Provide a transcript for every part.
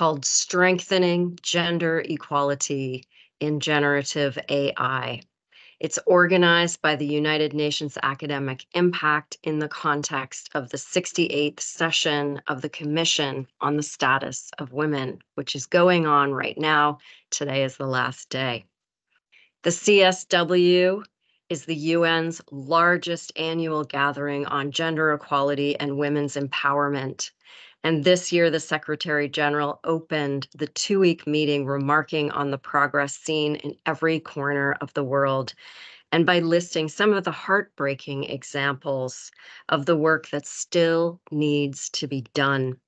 called Strengthening Gender Equality in Generative AI. It's organized by the United Nations Academic Impact in the context of the 68th session of the Commission on the Status of Women, which is going on right now. Today is the last day. The CSW is the UN's largest annual gathering on gender equality and women's empowerment. And this year, the Secretary General opened the two week meeting remarking on the progress seen in every corner of the world and by listing some of the heartbreaking examples of the work that still needs to be done.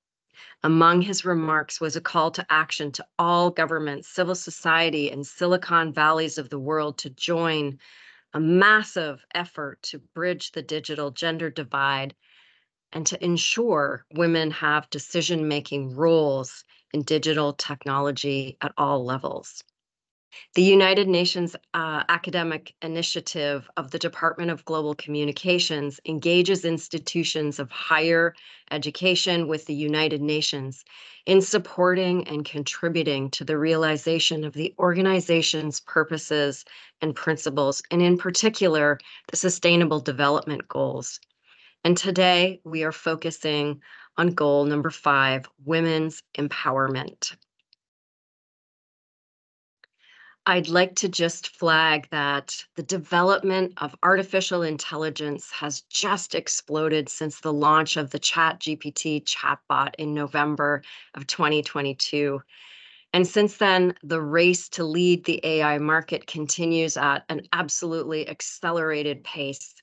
Among his remarks was a call to action to all governments, civil society, and Silicon Valleys of the world to join a massive effort to bridge the digital gender divide and to ensure women have decision making roles in digital technology at all levels. The United Nations uh, Academic Initiative of the Department of Global Communications engages institutions of higher education with the United Nations in supporting and contributing to the realization of the organization's purposes and principles, and in particular, the Sustainable Development Goals. And today we are focusing on goal number five women's empowerment. I'd like to just flag that the development of artificial intelligence has just exploded since the launch of the ChatGPT chatbot in November of 2022. And since then, the race to lead the AI market continues at an absolutely accelerated pace.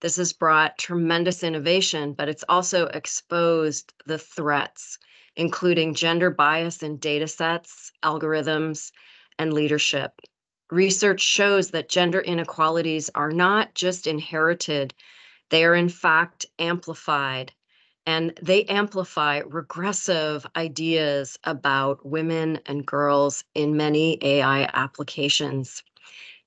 This has brought tremendous innovation, but it's also exposed the threats, including gender bias in data sets, algorithms, and leadership. Research shows that gender inequalities are not just inherited, they are in fact amplified. And they amplify regressive ideas about women and girls in many AI applications.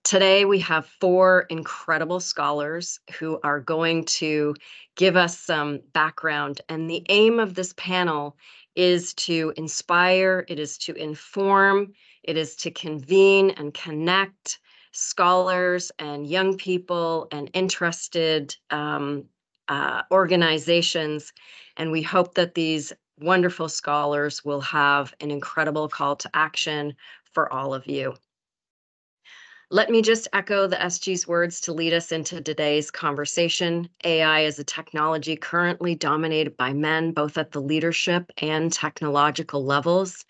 Today, we have four incredible scholars who are going to give us some background. And the aim of this panel is to inspire, it is to inform, it is to convene and connect scholars and young people and interested um, uh, organizations. And we hope that these wonderful scholars will have an incredible call to action for all of you. Let me just echo the SG's words to lead us into today's conversation. AI is a technology currently dominated by men, both at the leadership and technological levels.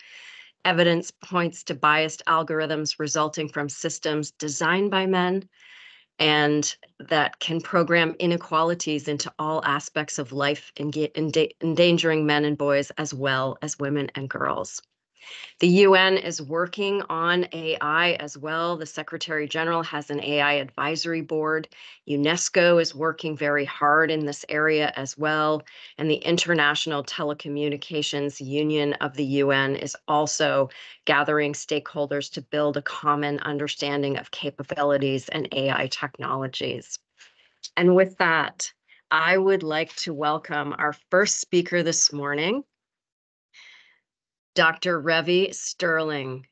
Evidence points to biased algorithms resulting from systems designed by men and that can program inequalities into all aspects of life, endangering men and boys as well as women and girls. The UN is working on AI as well. The Secretary General has an AI advisory board. UNESCO is working very hard in this area as well. And the International Telecommunications Union of the UN is also gathering stakeholders to build a common understanding of capabilities and AI technologies. And with that, I would like to welcome our first speaker this morning, Dr. Revi Sterling.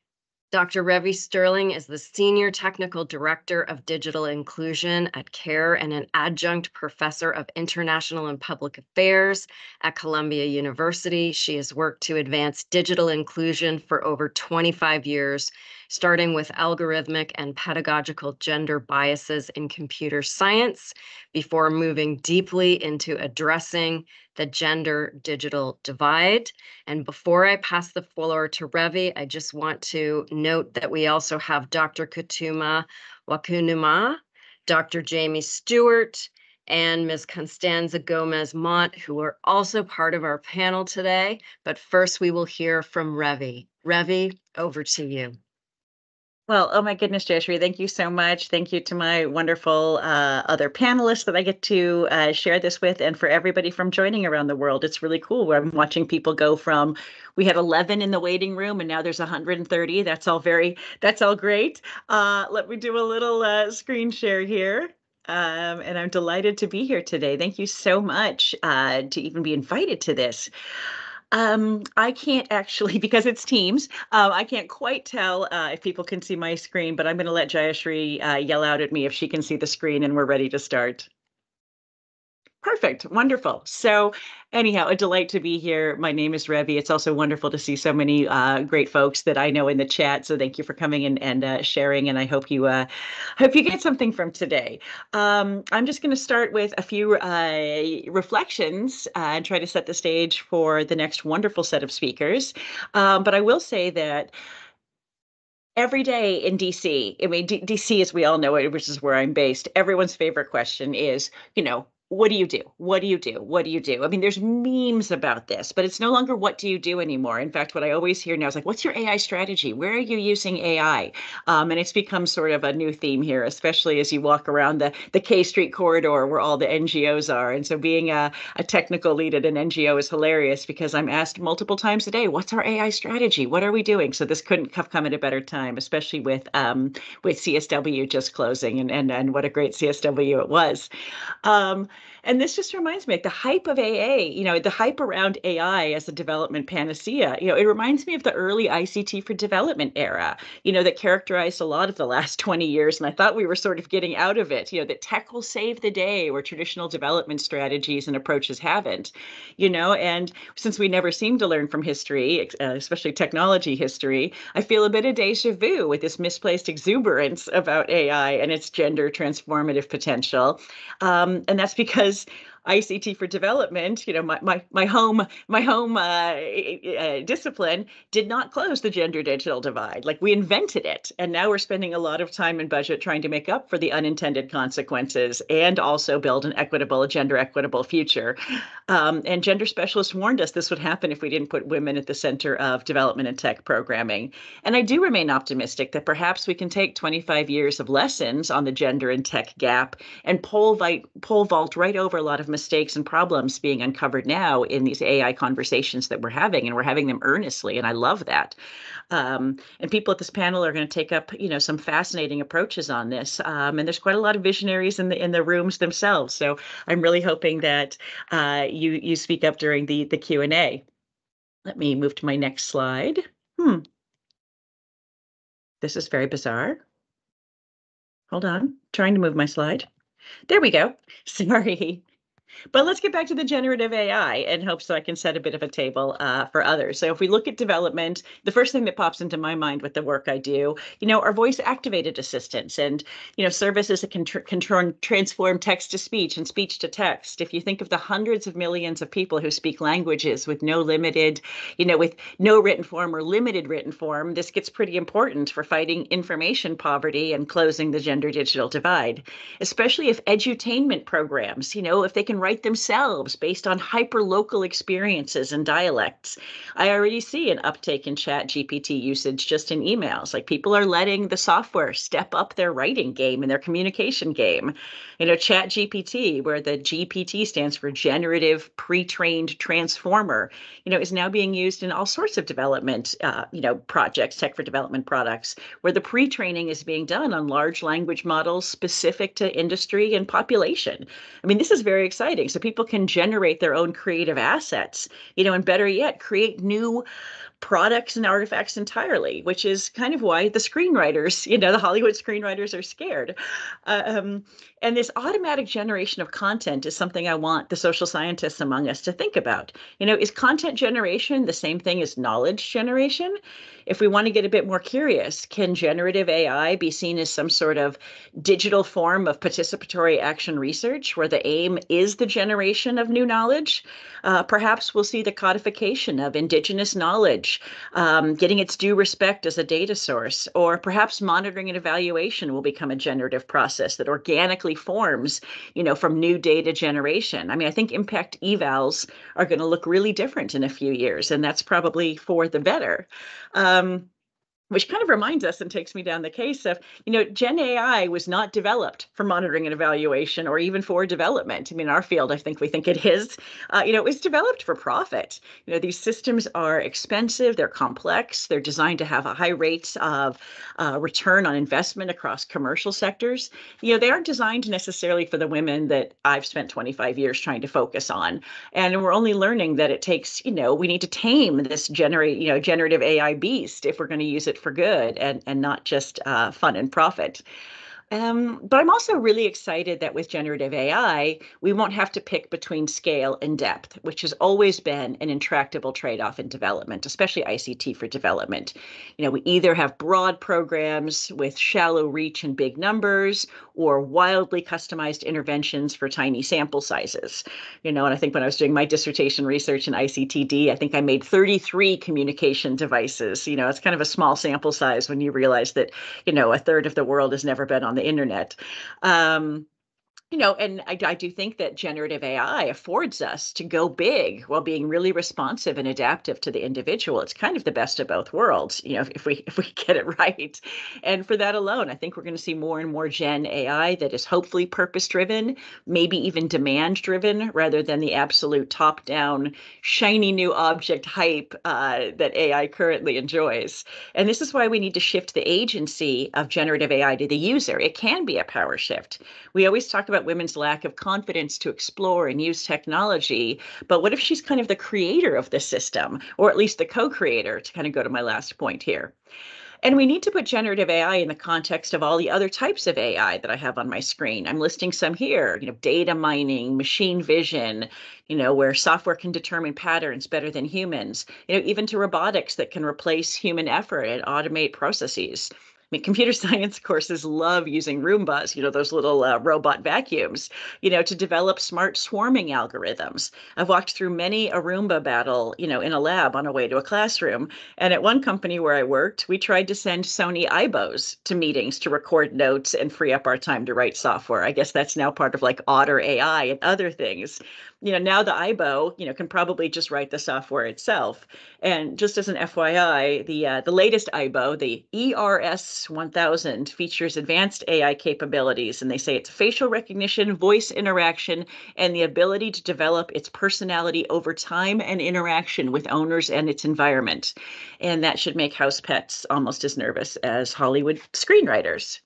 Dr. Revi Sterling is the Senior Technical Director of Digital Inclusion at CARE and an adjunct professor of International and Public Affairs at Columbia University. She has worked to advance digital inclusion for over 25 years, starting with algorithmic and pedagogical gender biases in computer science before moving deeply into addressing the gender digital divide. And before I pass the floor to Revi, I just want to note that we also have Dr. Kutoma Wakunuma, Dr. Jamie Stewart, and Ms. Constanza Gomez Mont, who are also part of our panel today. But first, we will hear from Revi. Revi, over to you. Well, oh my goodness, Jayashri, thank you so much. Thank you to my wonderful uh, other panelists that I get to uh, share this with, and for everybody from joining around the world. It's really cool. where I'm watching people go from we had 11 in the waiting room, and now there's 130. That's all very. That's all great. Uh, let me do a little uh, screen share here. Um, and I'm delighted to be here today. Thank you so much uh, to even be invited to this. Um, I can't actually because it's Teams. Uh, I can't quite tell uh, if people can see my screen, but I'm going to let Jayashri uh, yell out at me if she can see the screen, and we're ready to start. Perfect. Wonderful. So, anyhow, a delight to be here. My name is Revi. It's also wonderful to see so many uh, great folks that I know in the chat. So, thank you for coming and, and uh, sharing. And I hope you uh, hope you get something from today. Um, I'm just going to start with a few uh, reflections uh, and try to set the stage for the next wonderful set of speakers. Um, but I will say that every day in DC, I mean, D- DC, as we all know it, which is where I'm based, everyone's favorite question is, you know, what do you do? What do you do? What do you do? I mean, there's memes about this, but it's no longer what do you do anymore. In fact, what I always hear now is like, what's your AI strategy? Where are you using AI? Um, and it's become sort of a new theme here, especially as you walk around the, the K Street corridor where all the NGOs are. And so being a, a technical lead at an NGO is hilarious because I'm asked multiple times a day, what's our AI strategy? What are we doing? So this couldn't have come at a better time, especially with um, with CSW just closing and, and, and what a great CSW it was. Um, and this just reminds me, like the hype of AA, you know, the hype around AI as a development panacea, you know, it reminds me of the early ICT for development era, you know, that characterized a lot of the last 20 years. And I thought we were sort of getting out of it, you know, that tech will save the day where traditional development strategies and approaches haven't, you know, and since we never seem to learn from history, uh, especially technology history, I feel a bit of deja vu with this misplaced exuberance about AI and its gender transformative potential. Um, and that's because because ICT for development, you know, my my my home my home uh, uh, discipline did not close the gender digital divide. Like we invented it, and now we're spending a lot of time and budget trying to make up for the unintended consequences and also build an equitable, gender equitable future. Um, and gender specialists warned us this would happen if we didn't put women at the center of development and tech programming. And I do remain optimistic that perhaps we can take 25 years of lessons on the gender and tech gap and pole, vi- pole vault right over a lot of mistakes and problems being uncovered now in these AI conversations that we're having, and we're having them earnestly, and I love that. Um, and people at this panel are going to take up, you know, some fascinating approaches on this. Um, and there's quite a lot of visionaries in the in the rooms themselves. So I'm really hoping that uh, you you speak up during the the Q and A. Let me move to my next slide. Hmm. This is very bizarre. Hold on, trying to move my slide. There we go. Sorry. But let's get back to the generative AI and hope so I can set a bit of a table uh, for others. So if we look at development, the first thing that pops into my mind with the work I do, you know, are voice activated assistants and, you know, services that can, tr- can tr- transform text to speech and speech to text. If you think of the hundreds of millions of people who speak languages with no limited, you know, with no written form or limited written form, this gets pretty important for fighting information poverty and closing the gender digital divide, especially if edutainment programs, you know, if they can write themselves based on hyper local experiences and dialects. I already see an uptake in ChatGPT usage just in emails. Like people are letting the software step up their writing game and their communication game. You know, ChatGPT, where the GPT stands for generative pre-trained transformer, you know, is now being used in all sorts of development, uh, you know, projects, tech for development products, where the pre-training is being done on large language models specific to industry and population. I mean, this is very exciting so people can generate their own creative assets, you know, and better yet, create new products and artifacts entirely, which is kind of why the screenwriters, you know, the Hollywood screenwriters are scared. Uh, um, and this automatic generation of content is something I want the social scientists among us to think about. You know, is content generation the same thing as knowledge generation? If we want to get a bit more curious, can generative AI be seen as some sort of digital form of participatory action research where the aim is the generation of new knowledge? Uh, perhaps we'll see the codification of indigenous knowledge, um, getting its due respect as a data source, or perhaps monitoring and evaluation will become a generative process that organically forms, you know, from new data generation. I mean, I think impact evals are going to look really different in a few years, and that's probably for the better. Um, which kind of reminds us and takes me down the case of, you know, Gen AI was not developed for monitoring and evaluation or even for development. I mean, in our field, I think we think it is. Uh, you know, it was developed for profit. You know, these systems are expensive, they're complex, they're designed to have a high rate of uh, return on investment across commercial sectors. You know, they aren't designed necessarily for the women that I've spent 25 years trying to focus on. And we're only learning that it takes, you know, we need to tame this generate, you know, generative AI beast if we're going to use it for good and and not just uh, fun and profit. Um, but I'm also really excited that with generative AI, we won't have to pick between scale and depth, which has always been an intractable trade off in development, especially ICT for development. You know, we either have broad programs with shallow reach and big numbers, or wildly customized interventions for tiny sample sizes. You know, and I think when I was doing my dissertation research in ICTD, I think I made 33 communication devices. You know, it's kind of a small sample size when you realize that, you know, a third of the world has never been on the the internet. Um, you know, and I, I, do think that generative AI affords us to go big while being really responsive and adaptive to the individual. It's kind of the best of both worlds, you know, if we if we get it right. And for that alone, I think we're going to see more and more Gen AI that is hopefully purpose driven, maybe even demand driven, rather than the absolute top down shiny new object hype uh, that AI currently enjoys. And this is why we need to shift the agency of generative AI to the user. It can be a power shift. We always talk about about women's lack of confidence to explore and use technology. But what if she's kind of the creator of the system, or at least the co creator, to kind of go to my last point here? And we need to put generative AI in the context of all the other types of AI that I have on my screen. I'm listing some here, you know, data mining, machine vision, you know, where software can determine patterns better than humans, you know, even to robotics that can replace human effort and automate processes mean, computer science courses love using Roombas, you know, those little uh, robot vacuums, you know, to develop smart swarming algorithms. I've walked through many a Roomba battle, you know, in a lab on a way to a classroom. And at one company where I worked, we tried to send Sony AIBOs to meetings to record notes and free up our time to write software. I guess that's now part of like Otter AI and other things you know now the AIBO, you know can probably just write the software itself. And just as an fyi the uh, the latest AIBO, the ers 1000 features advanced ai capabilities and they say it's facial recognition voice interaction and the ability to develop its personality over time and interaction with owners and its environment. And that should make house pets almost as nervous as hollywood screenwriters.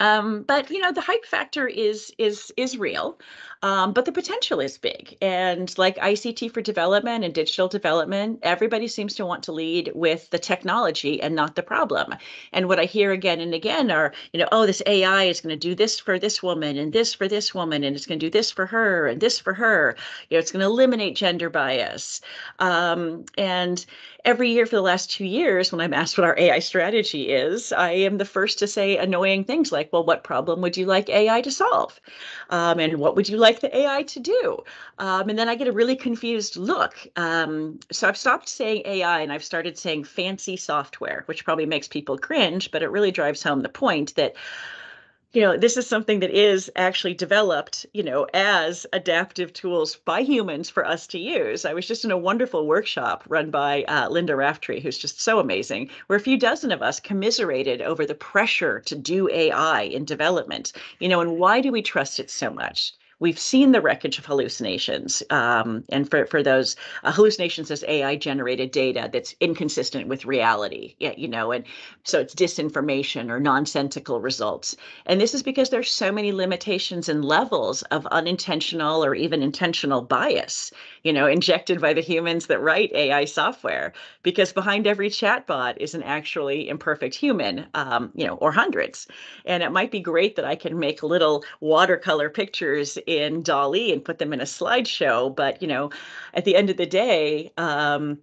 Um, but you know the hype factor is is is real um, but the potential is big. And like ICT for development and digital development, everybody seems to want to lead with the technology and not the problem. And what I hear again and again are, you know, oh, this AI is going to do this for this woman and this for this woman, and it's going to do this for her and this for her. You know, it's going to eliminate gender bias. Um, and every year for the last two years, when I'm asked what our AI strategy is, I am the first to say annoying things like, well, what problem would you like AI to solve? Um, and what would you like the AI to do? Um, and then I get a really confused look. Um, so I've stopped saying AI and I've started saying fancy software, which probably makes people cringe, but it really drives home the point that you know this is something that is actually developed you know as adaptive tools by humans for us to use i was just in a wonderful workshop run by uh, linda Raftree who's just so amazing where a few dozen of us commiserated over the pressure to do ai in development you know and why do we trust it so much we've seen the wreckage of hallucinations. Um, and for, for those uh, hallucinations as AI generated data that's inconsistent with reality, yeah, you know, and so it's disinformation or nonsensical results. And this is because there's so many limitations and levels of unintentional or even intentional bias, you know, injected by the humans that write AI software. Because behind every chatbot is an actually imperfect human, um, you know, or hundreds. And it might be great that I can make little watercolor pictures in DALL-E and put them in a slideshow. But, you know, at the end of the day, um,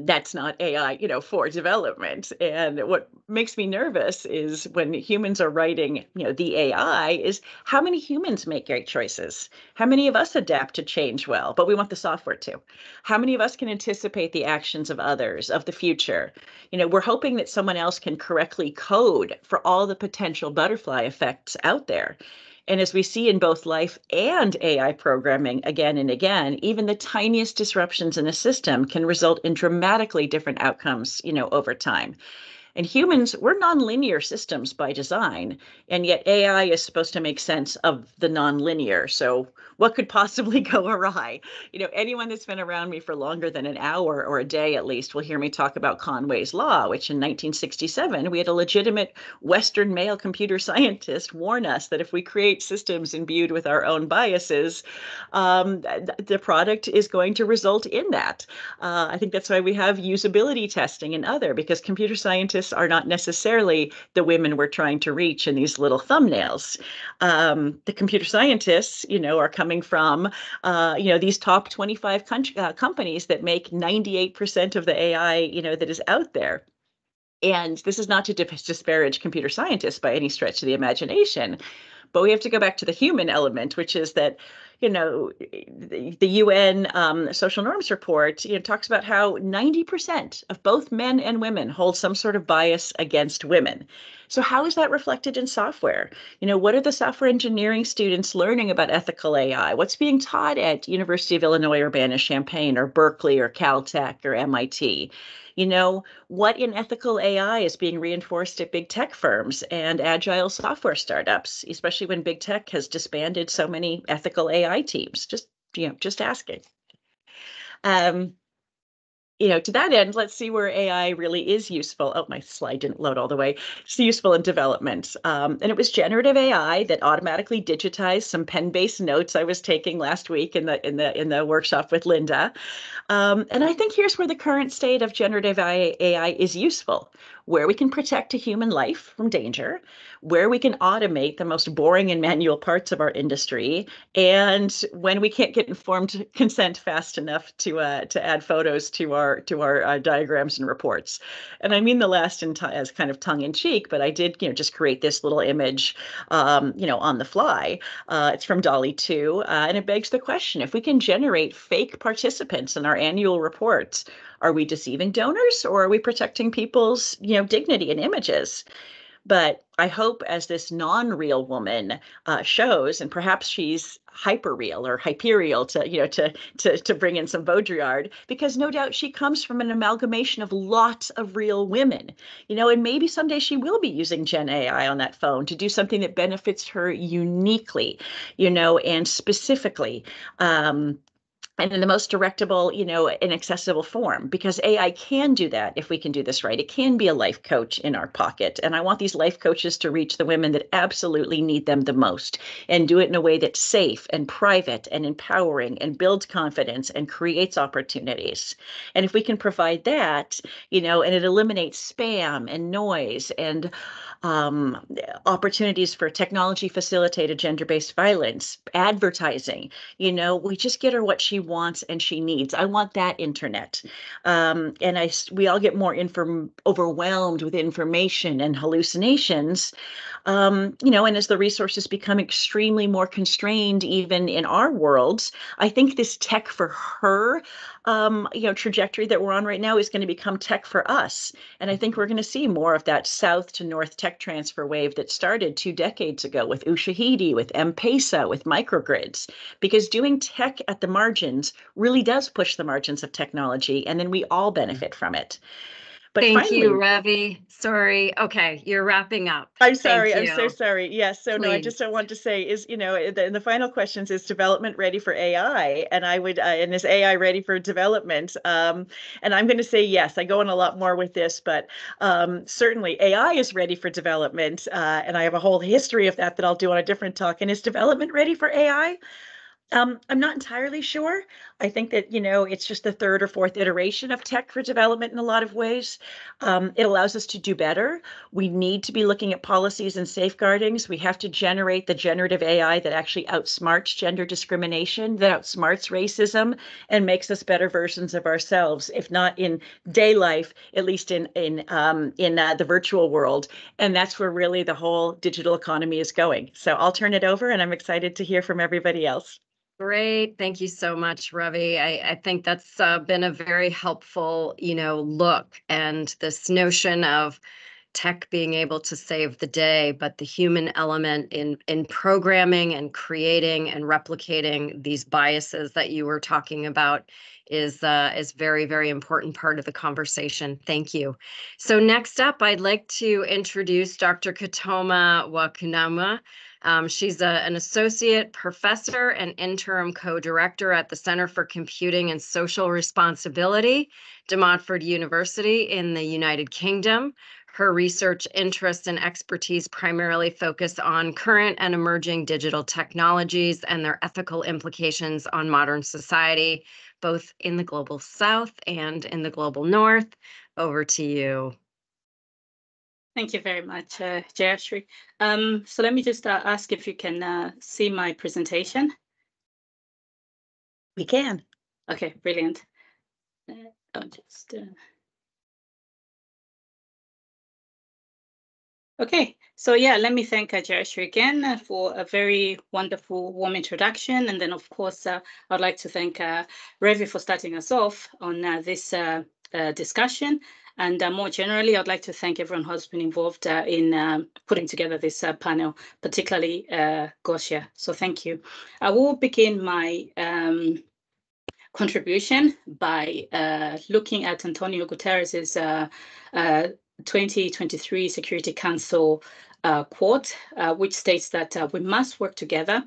that's not AI, you know, for development. And what makes me nervous is when humans are writing, you know, the AI is how many humans make great choices? How many of us adapt to change well, but we want the software to? How many of us can anticipate the actions of others, of the future? You know, we're hoping that someone else can correctly code for all the potential butterfly effects out there. And as we see in both life and AI programming again and again, even the tiniest disruptions in a system can result in dramatically different outcomes, you know, over time. And humans, we're nonlinear systems by design, and yet AI is supposed to make sense of the nonlinear. So, what could possibly go awry? You know, anyone that's been around me for longer than an hour or a day at least will hear me talk about Conway's Law, which in 1967, we had a legitimate Western male computer scientist warn us that if we create systems imbued with our own biases, um, the product is going to result in that. Uh, I think that's why we have usability testing and other, because computer scientists are not necessarily the women we're trying to reach in these little thumbnails. Um, the computer scientists, you know, are coming from, uh, you know, these top 25 uh, companies that make 98% of the AI, you know, that is out there. And this is not to disparage computer scientists by any stretch of the imagination, but we have to go back to the human element, which is that you know, the, UN um, social norms report you know, talks about how 90% of both men and women hold some sort of bias against women. So how is that reflected in software? You know, what are the software engineering students learning about ethical AI? What's being taught at University of Illinois Urbana-Champaign or Berkeley or Caltech or MIT? You know, what in ethical AI is being reinforced at big tech firms and agile software startups, especially when big tech has disbanded so many ethical AI teams? Just, you know, just asking. Um, you know, to that end, let's see where AI really is useful. Oh, my slide didn't load all the way. It's useful in development. Um, and it was generative AI that automatically digitized some pen-based notes I was taking last week in the in the in the workshop with Linda. Um, and I think here's where the current state of generative AI is useful where we can protect a human life from danger, where we can automate the most boring and manual parts of our industry, and when we can't get informed consent fast enough to uh, to add photos to our to our uh, diagrams and reports. And I mean the last in t- as kind of tongue in cheek, but I did you know just create this little image, um, you know, on the fly. Uh, it's from DALL-E 2, uh, and it begs the question: if we can generate fake participants in our annual reports are we deceiving donors or are we protecting people's you know dignity and images? But i hope as this non-real woman uh, shows and perhaps she's hyper real or hyperial to you know to to to bring in some baudrillard because no doubt she comes from an amalgamation of lots of real women you know and maybe someday she will be using gen ai on that phone to do something that benefits her uniquely you know and specifically um and in the most directable, you know, and accessible form, because AI can do that if we can do this right. It can be a life coach in our pocket. And I want these life coaches to reach the women that absolutely need them the most and do it in a way that's safe and private and empowering and builds confidence and creates opportunities. And if we can provide that, you know, and it eliminates spam and noise and um, opportunities for technology facilitated gender based violence, advertising. You know, we just get her what she wants and she needs. I want that internet. Um, and I, we all get more inform overwhelmed with information and hallucinations. Um, you know, and as the resources become extremely more constrained, even in our worlds, I think this tech for her um, you know, trajectory that we're on right now is going to become tech for us. And I think we're going to see more of that south to north tech transfer wave that started two decades ago with Ushahidi, with M-Pesa, with microgrids, because doing tech at the margins really does push the margins of technology, and then we all benefit from it. But Thank finally, you, Ravi. Sorry. Okay, you're wrapping up. I'm sorry. I'm so sorry. Yes. So Please. no, I just don't want to say is you know the, the final questions is development ready for AI, and I would uh, and is AI ready for development? Um, and I'm going to say yes. I go in a lot more with this, but um, certainly AI is ready for development, uh, and I have a whole history of that that I'll do on a different talk. And is development ready for AI? Um, I'm not entirely sure. I think that, you know, it's just the third or fourth iteration of tech for development in a lot of ways. Um, it allows us to do better. We need to be looking at policies and safeguardings. We have to generate the generative AI that actually outsmarts gender discrimination, that outsmarts racism, and makes us better versions of ourselves, if not in day life, at least in in um, in uh, the virtual world. And that's where really the whole digital economy is going. So I'll turn it over, and I'm excited to hear from everybody else. Great. Thank you so much, Ravi. I, I think that's uh, been a very helpful, you know, look and this notion of tech being able to save the day, but the human element in in programming and creating and replicating these biases that you were talking about is uh, is very very important part of the conversation. Thank you. So next up, I'd like to introduce Dr. Kutoma Wakunuma. Um, she's a, an associate professor and interim co-director at the Center for Computing and Social Responsibility, De Montfort University in the United Kingdom. Her research interests and expertise primarily focus on current and emerging digital technologies and their ethical implications on modern society, both in the global south and in the global north. Over to you. Thank you very much, uh, Jayashri. Um, so let me just uh, ask if you can uh, see my presentation. We can. Okay, brilliant. Uh, I'll just. Uh... Okay, so yeah, let me thank uh, Jayashri again uh, for a very wonderful, warm introduction. And then, of course, uh, I'd like to thank uh, Revi for starting us off on uh, this discussion. And uh, more generally, I'd like to thank everyone who's been involved uh, in um, putting together this uh, panel, particularly uh, Gosia. So thank you. I will begin my um, contribution by uh, looking at Antonio Guterres's 2023 Security Council quote, which states that we must work together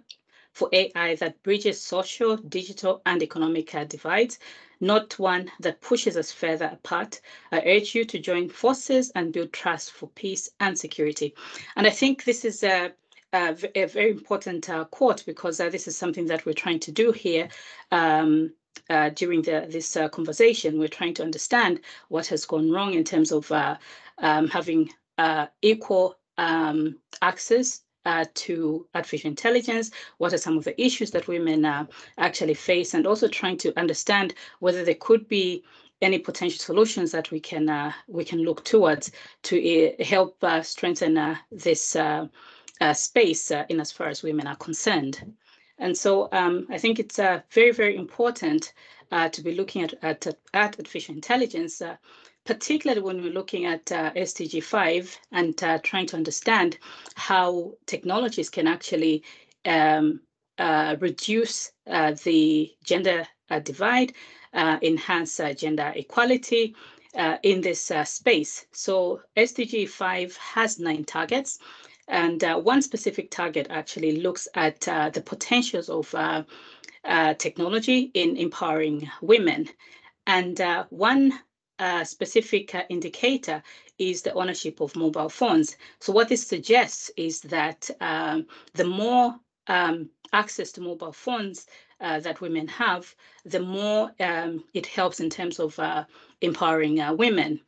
for AI that bridges social, digital, and economic divides, not one that pushes us further apart. I urge you to join forces and build trust for peace and security. And I think this is a, a, very important uh, quote because uh, this is something that we're trying to do here. Um, uh, during the, this uh, conversation, we're trying to understand what has gone wrong in terms of uh, um, having equal um, access uh, to artificial intelligence? What are some of the issues that women uh, actually face? And also trying to understand whether there could be any potential solutions that we can uh, we can look towards to uh, help uh, strengthen uh, this space in as far as women are concerned. And so um, I think it's very, very important to be looking at, at, at artificial intelligence particularly when we're looking at uh, SDG 5 and uh, trying to understand how technologies can actually um, uh, reduce uh, the gender uh, divide, uh, enhance gender equality in this space. So SDG 5 has nine targets. And one specific target actually looks at the potentials of technology in empowering women. And one specific uh, indicator is the ownership of mobile phones. So what this suggests is that um, the more um, access to mobile phones uh, that women have, the more um, it helps in terms of uh, empowering uh, women.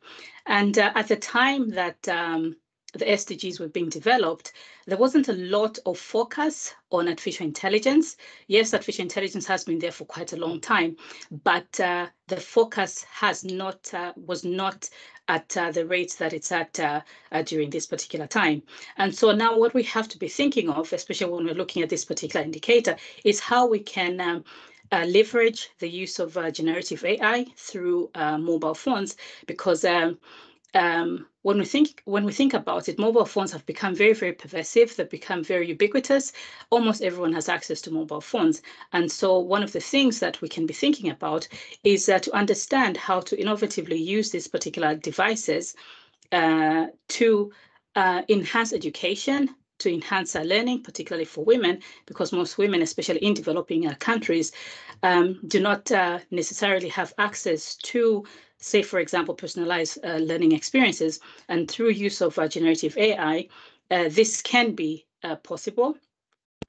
And uh, at the time that um, the SDGs were being developed, there wasn't a lot of focus on artificial intelligence. Yes, artificial intelligence has been there for quite a long time, but uh, the focus has not uh, was not at uh, the rates that it's at uh, uh, during this particular time. And so now what we have to be thinking of, especially when we're looking at this particular indicator, is how we can um, uh, leverage the use of uh, generative AI through uh, mobile phones because um, um, when we think when we think about it, mobile phones have become very, very pervasive. They've become very ubiquitous. Almost everyone has access to mobile phones. And so one of the things that we can be thinking about is uh, to understand how to innovatively use these particular devices uh, to uh, enhance education, to enhance our learning, particularly for women, because most women, especially in developing uh, countries, um, do not uh, necessarily have access to say, for example, personalized uh, learning experiences. And through use of uh, generative AI, uh, this can be uh, possible.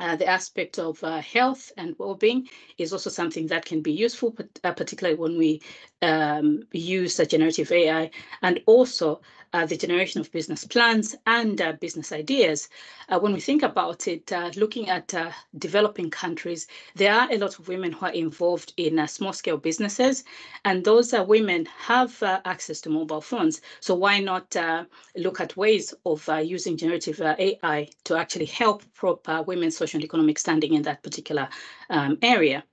Uh, the aspect of uh, health and well-being is also something that can be useful, particularly when we um, use generative AI, and also uh, the generation of business plans and uh, business ideas. Uh, when we think about it, uh, looking at uh, developing countries, there are a lot of women who are involved in uh, small scale businesses, and those women have access to mobile phones. So why not look at ways of using generative AI to actually help prop women's social and economic standing in that particular um, area?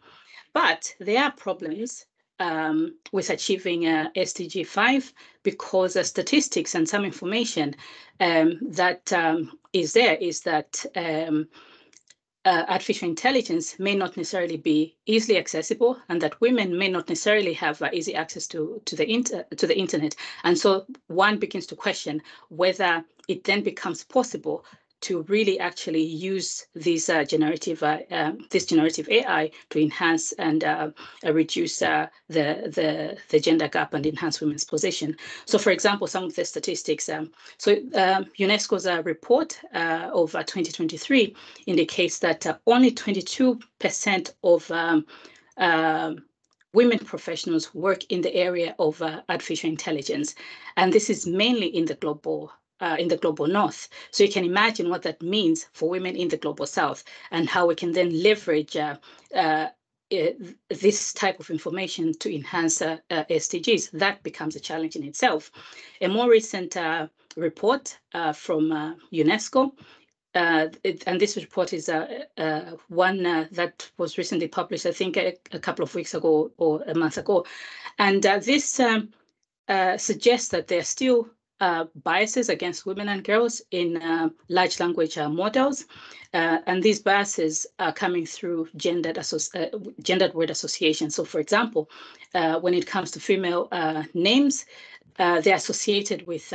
But there are problems um, with achieving uh, SDG 5 because the statistics and some information um, that um, is there is that um, uh, artificial intelligence may not necessarily be easily accessible and that women may not necessarily have uh, easy access to, to, the inter to the internet. And so one begins to question whether it then becomes possible to really actually use these uh, generative uh, um, this generative AI to enhance and uh, uh reduce uh, the, the the gender gap and enhance women's position. So, for example, some of the statistics. Um, so, um, UNESCO's uh, report of 2023 indicates that only 22% of um, um, women professionals work in the area of artificial intelligence, and this is mainly in the global uh, in the global north. So you can imagine what that means for women in the global south and how we can then leverage uh, uh, this type of information to enhance uh, uh, SDGs. That becomes a challenge in itself. A more recent uh, report from UNESCO it, and this report is one that was recently published, I think, a, a, couple of weeks ago or a month ago. And this um, suggests that there are still uh, biases against women and girls in uh, large language uh, models. Uh, and these biases are coming through gendered, uh, gendered word association. So for example, uh, when it comes to female names, they're associated with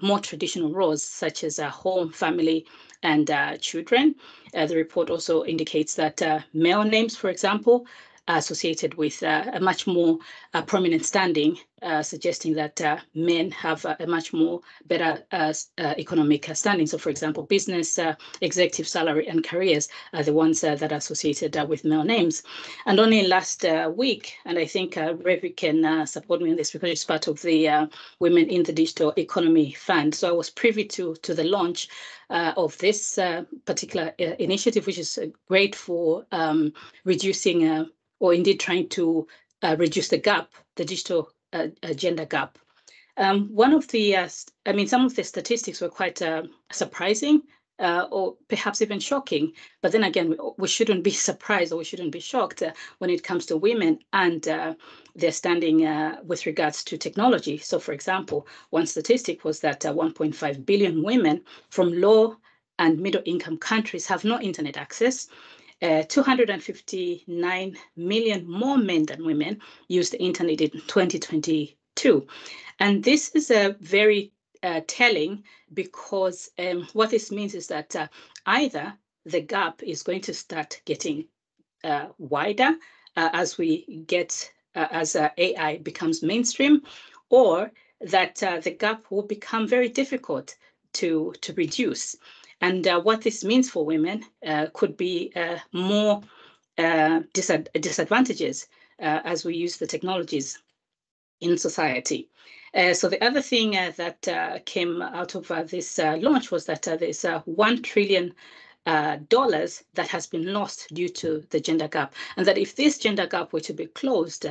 more traditional roles such as home, family, and children. the report also indicates that male names, for example, associated with uh, a much more uh, prominent standing, uh, suggesting that uh, men have a much more better uh, uh, economic standing. So, for example, business, executive salary, and careers are the ones that are associated with male names. And only last week, and I think Revi can support me on this because it's part of the Women in the Digital Economy Fund. So I was privy to to the launch of this particular initiative, which is great for um, reducing or indeed trying to uh, reduce the gap, the digital uh, gender gap. Um, one of the, uh, I mean, some of the statistics were quite uh, surprising uh, or perhaps even shocking. But then again, we, we, shouldn't be surprised or we shouldn't be shocked uh, when it comes to women and their standing with regards to technology. So, for example, one statistic was that 1.5 billion women from low and middle income countries have no internet access uh, 259 million more men than women used the internet in 2022. And this is a very uh, telling because um, what this means is that uh, either the gap is going to start getting uh, wider uh, as we get as AI becomes mainstream, or that the gap will become very difficult to to reduce. And uh, what this means for women uh, could be uh, more uh, disad disadvantages uh, as we use the technologies in society. Uh, so the other thing that came out of this launch was that there's one trillion dollars that has been lost due to the gender gap, and that if this gender gap were to be closed,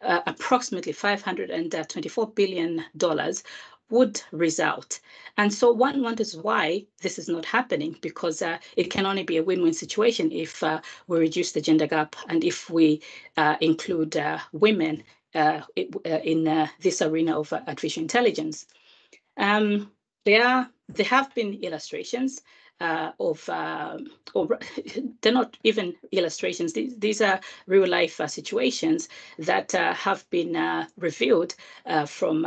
approximately 524 billion dollars would result. And so one wonders why this is not happening because uh, it can only be a win-win situation if uh, we reduce the gender gap and if we uh, include uh, women uh, uh, in this arena of artificial intelligence. Um, there, there have been illustrations uh, of, uh, or they're not even illustrations. These, these are real life uh, situations that uh, have been uh, revealed from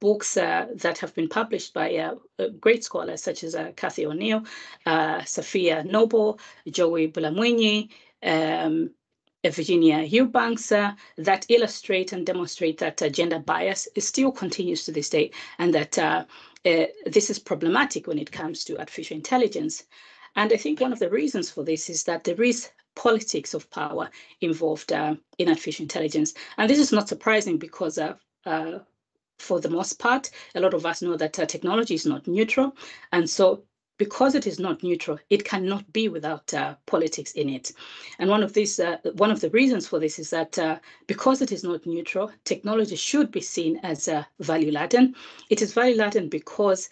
books that have been published by great scholars such as Cathy O'Neil, Safiya Noble, Joey Buolamwini, um, Virginia Eubanks uh, that illustrate and demonstrate that uh, gender bias still continues to this day and that uh, uh, this is problematic when it comes to artificial intelligence. And I think one of the reasons for this is that there is politics of power involved uh, in artificial intelligence. And this is not surprising because uh, for the most part, a lot of us know that technology is not neutral. And so because it is not neutral, it cannot be without uh, politics in it. And one of these, uh, one of the reasons for this is that uh, because it is not neutral, technology should be seen as uh, value laden. It is value laden because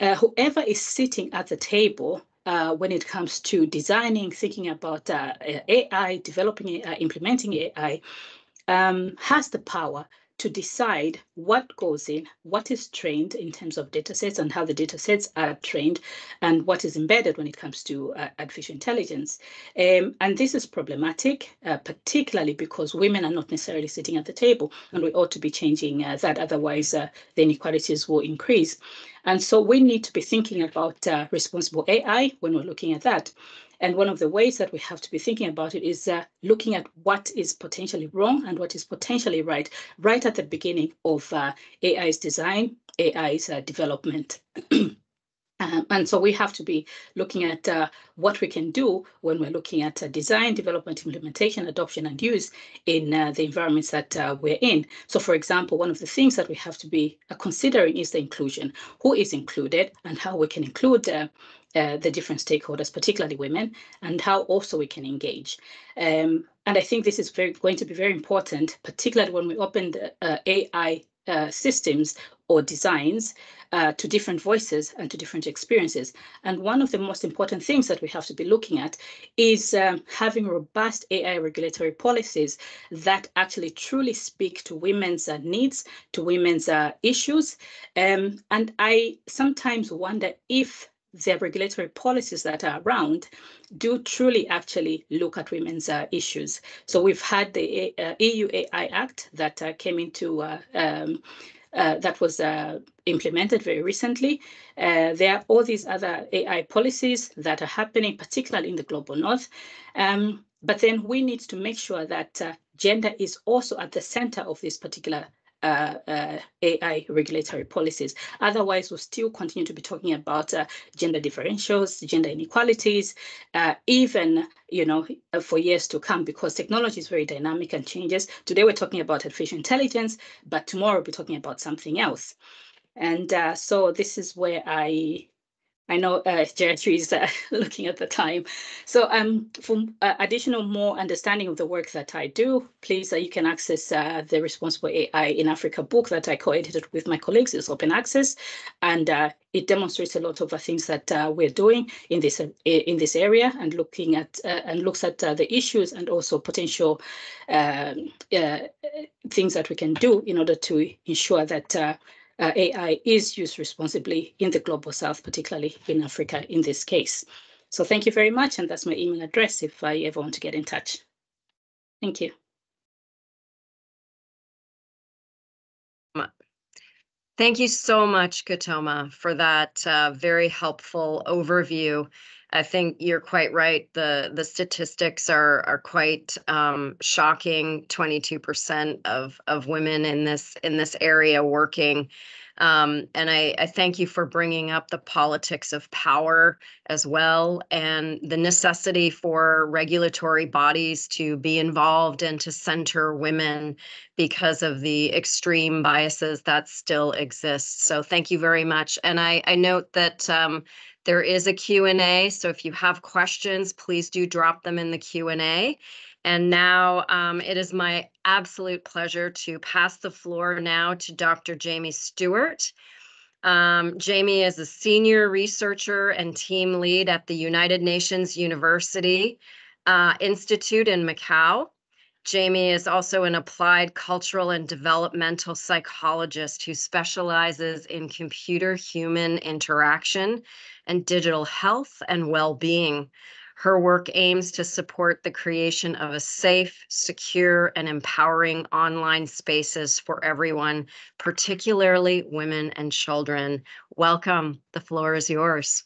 uh, whoever is sitting at the table uh, when it comes to designing, thinking about AI, developing AI, implementing AI, um, has the power to decide what goes in, what is trained in terms of data sets and how the data sets are trained and what is embedded when it comes to uh, artificial intelligence. Um, and this is problematic, uh, particularly because women are not necessarily sitting at the table and we ought to be changing uh, that, otherwise uh, the inequalities will increase. And so we need to be thinking about uh, responsible AI when we're looking at that. And one of the ways that we have to be thinking about it is uh, looking at what is potentially wrong and what is potentially right, right at the beginning of uh, AI's design, AI's uh, development. Um, and so we have to be looking at uh, what we can do when we're looking at uh, design, development, implementation, adoption, and use in uh, the environments that uh, we're in. So, for example, one of the things that we have to be uh, considering is the inclusion. Who is included and how we can include the different stakeholders, particularly women, and how also we can engage. Um, and I think this is very, going to be very important, particularly when we open the AI uh, systems or designs uh, to different voices and to different experiences. And one of the most important things that we have to be looking at is um, having robust AI regulatory policies that actually truly speak to women's uh, needs, to women's uh, issues. Um, and I sometimes wonder if the regulatory policies that are around do truly actually look at women's uh, issues. So we've had the uh, EU AI Act that uh, came into uh, um, that was uh, implemented very recently. Uh, there are all these other AI policies that are happening, particularly in the global north. Um, but then we need to make sure that uh, gender is also at the center of this particular uh, uh, AI regulatory policies. Otherwise, we'll still continue to be talking about uh, gender differentials, gender inequalities, uh, even you know for years to come, because technology is very dynamic and changes. Today we're talking about artificial intelligence, but tomorrow we'll be talking about something else. And uh, so this is where I I know uh, is uh, looking at the time. So um, for uh, additional more understanding of the work that I do, please, uh, you can access uh, the Responsible AI in Africa book that I co-edited with my colleagues. It's open access, and uh, it demonstrates a lot of the things that uh, we're doing in this in this area and looking at and looks at the issues and also potential um, things that we can do in order to ensure that uh, AI is used responsibly in the global south, particularly in Africa in this case. So thank you very much. And that's my email address if I ever want to get in touch. Thank you. Thank you so much, Kutoma, for that uh, very helpful overview. I think you're quite right. The the statistics are are quite um, shocking. Twenty two percent of of women in this in this area working. Um, and I, I thank you for bringing up the politics of power as well and the necessity for regulatory bodies to be involved and to center women because of the extreme biases that still exist. So thank you very much. And I, I note that um, there is a Q&A, so if you have questions, please do drop them in the Q&A. And now um, it is my absolute pleasure to pass the floor now to Dr. Jamie Stewart. Um, Jamie is a senior researcher and team lead at the United Nations University uh, Institute in Macau. Jamie is also an applied cultural and developmental psychologist who specializes in computer human interaction and digital health and well being. Her work aims to support the creation of a safe, secure, and empowering online spaces for everyone, particularly women and children. Welcome. The floor is yours.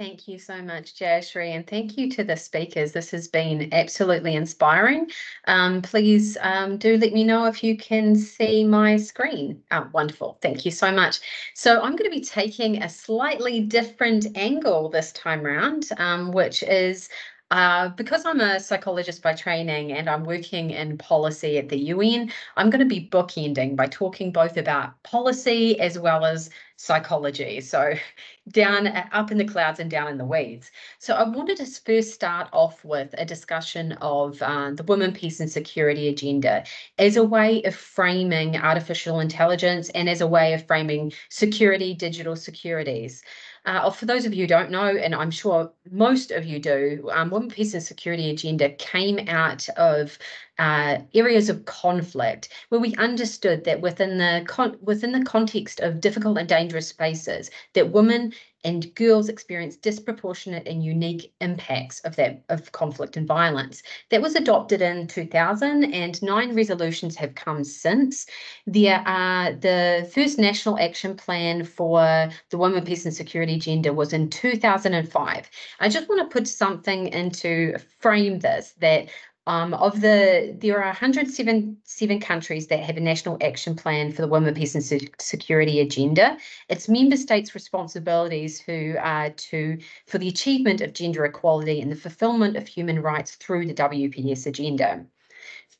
Thank you so much, Jayashri, and thank you to the speakers. This has been absolutely inspiring. Um, please um, do let me know if you can see my screen. Oh, wonderful. Thank you so much. So I'm going to be taking a slightly different angle this time round, um, which is uh, because I'm a psychologist by training and I'm working in policy at the UN, I'm going to be bookending by talking both about policy as well as psychology. So down up in the clouds and down in the weeds. So I wanted to first start off with a discussion of uh, the Women, Peace and Security agenda as a way of framing artificial intelligence and as a way of framing security, digital securities. Uh, for those of you who don't know, and I'm sure most of you do, um, Women, Peace and Security Agenda came out of uh, areas of conflict where we understood that within the within the context of difficult and dangerous spaces, that women and girls experience disproportionate and unique impacts of that of conflict and violence. That was adopted in 2000 and nine resolutions have come since. There are the first national action plan for the women, peace and security agenda was in 2005. I just want to put something into frame this that um, of the, there are 107 seven countries that have a national action plan for the women, peace and security agenda. It's member states' responsibilities who are to for the achievement of gender equality and the fulfillment of human rights through the WPS agenda.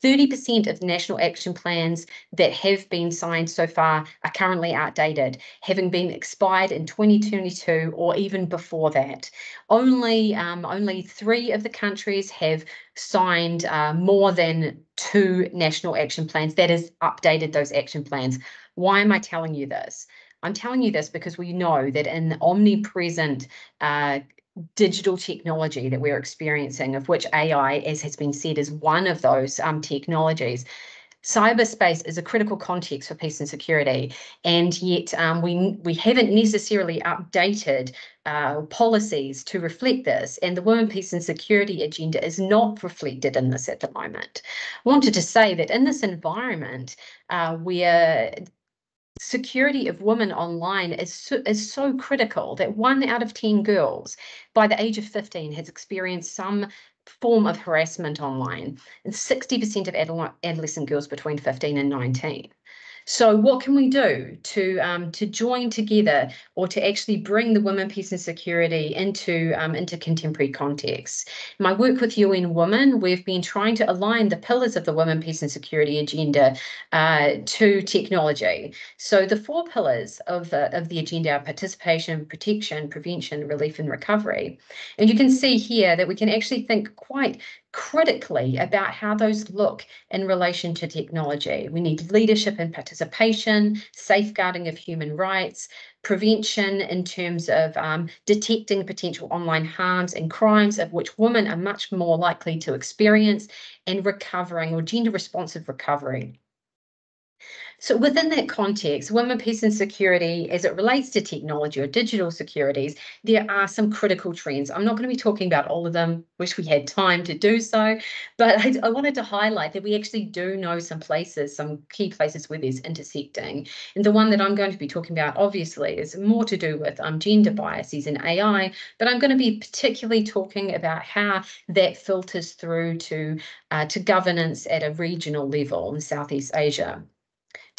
30% of national action plans that have been signed so far are currently outdated, having been expired in 2022 or even before that. Only, um, only three of the countries have signed uh, more than two national action plans, that is, updated those action plans. Why am I telling you this? I'm telling you this because we know that in the omnipresent uh, digital technology that we're experiencing, of which AI, as has been said, is one of those um, technologies. Cyberspace is a critical context for peace and security, and yet um, we we haven't necessarily updated uh, policies to reflect this. And the Women, Peace and Security agenda is not reflected in this at the moment. I wanted to say that in this environment uh, where security of women online is so, is so critical that one out of 10 girls by the age of 15 has experienced some form of harassment online and 60% of adolescent girls between 15 and 19 so what can we do to um, to join together or to actually bring the women, peace and security into um, into contemporary contexts? My work with UN Women, we've been trying to align the pillars of the women, peace and security agenda uh, to technology. So the four pillars of the of the agenda are participation, protection, prevention, relief, and recovery. And you can see here that we can actually think quite critically about how those look in relation to technology. We need leadership and participation, safeguarding of human rights, prevention in terms of um, detecting potential online harms and crimes of which women are much more likely to experience, and recovering or gender responsive recovery. So within that context, women, peace and security, as it relates to technology or digital securities, there are some critical trends. I'm not going to be talking about all of them, wish we had time to do so, but I, I wanted to highlight that we actually do know some places, some key places where there's intersecting. And the one that I'm going to be talking about, obviously, is more to do with um, gender biases in AI, but I'm going to be particularly talking about how that filters through to, uh, to governance at a regional level in Southeast Asia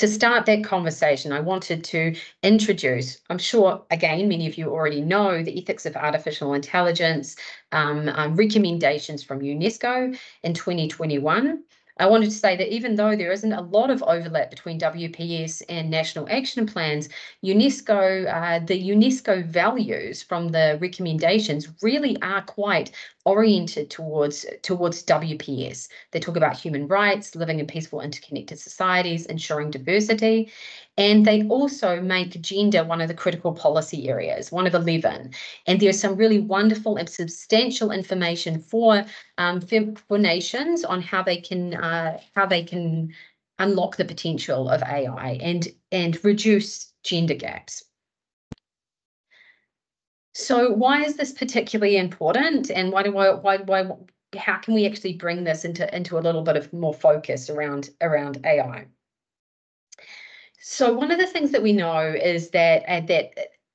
to start that conversation, I wanted to introduce, I'm sure, again, many of you already know the ethics of artificial intelligence um, um, recommendations from UNESCO in 2021. I wanted to say that even though there isn't a lot of overlap between WPS and national action plans, UNESCO, uh, the UNESCO values from the recommendations really are quite oriented towards towards WPS. They talk about human rights, living in peaceful, interconnected societies, ensuring diversity, and they also make gender one of the critical policy areas, one of 11. And there's some really wonderful and substantial information for um, for nations on how they can uh, how they can unlock the potential of AI and and reduce gender gaps. So why is this particularly important and why do I, why, why, how can we actually bring this into, into a little bit of more focus around, around AI? So one of the things that we know is that, uh, that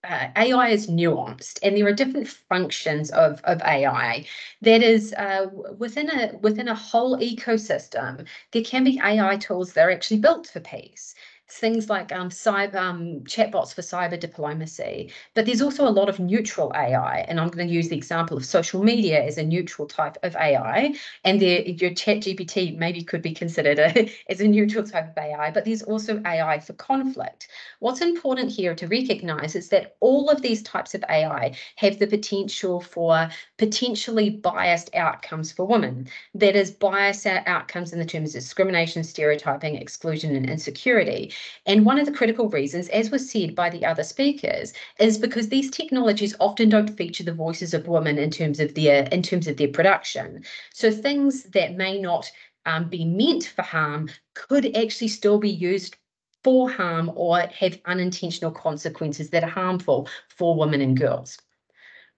uh, AI is nuanced and there are different functions of, of AI. That is uh, within a within a whole ecosystem, there can be AI tools that are actually built for peace things like um, cyber um, chatbots for cyber diplomacy. But there's also a lot of neutral AI, and I'm going to use the example of social media as a neutral type of AI. And your ChatGPT maybe could be considered a, as a neutral type of AI. But there's also AI for conflict. What's important here to recognise is that all of these types of AI have the potential for potentially biased outcomes for women. That is, biased outcomes in the terms of discrimination, stereotyping, exclusion, and insecurity. And one of the critical reasons, as was said by the other speakers, is because these technologies often don't feature the voices of women in terms of their in terms of their production. So things that may not um, be meant for harm could actually still be used for harm or have unintentional consequences that are harmful for women and girls.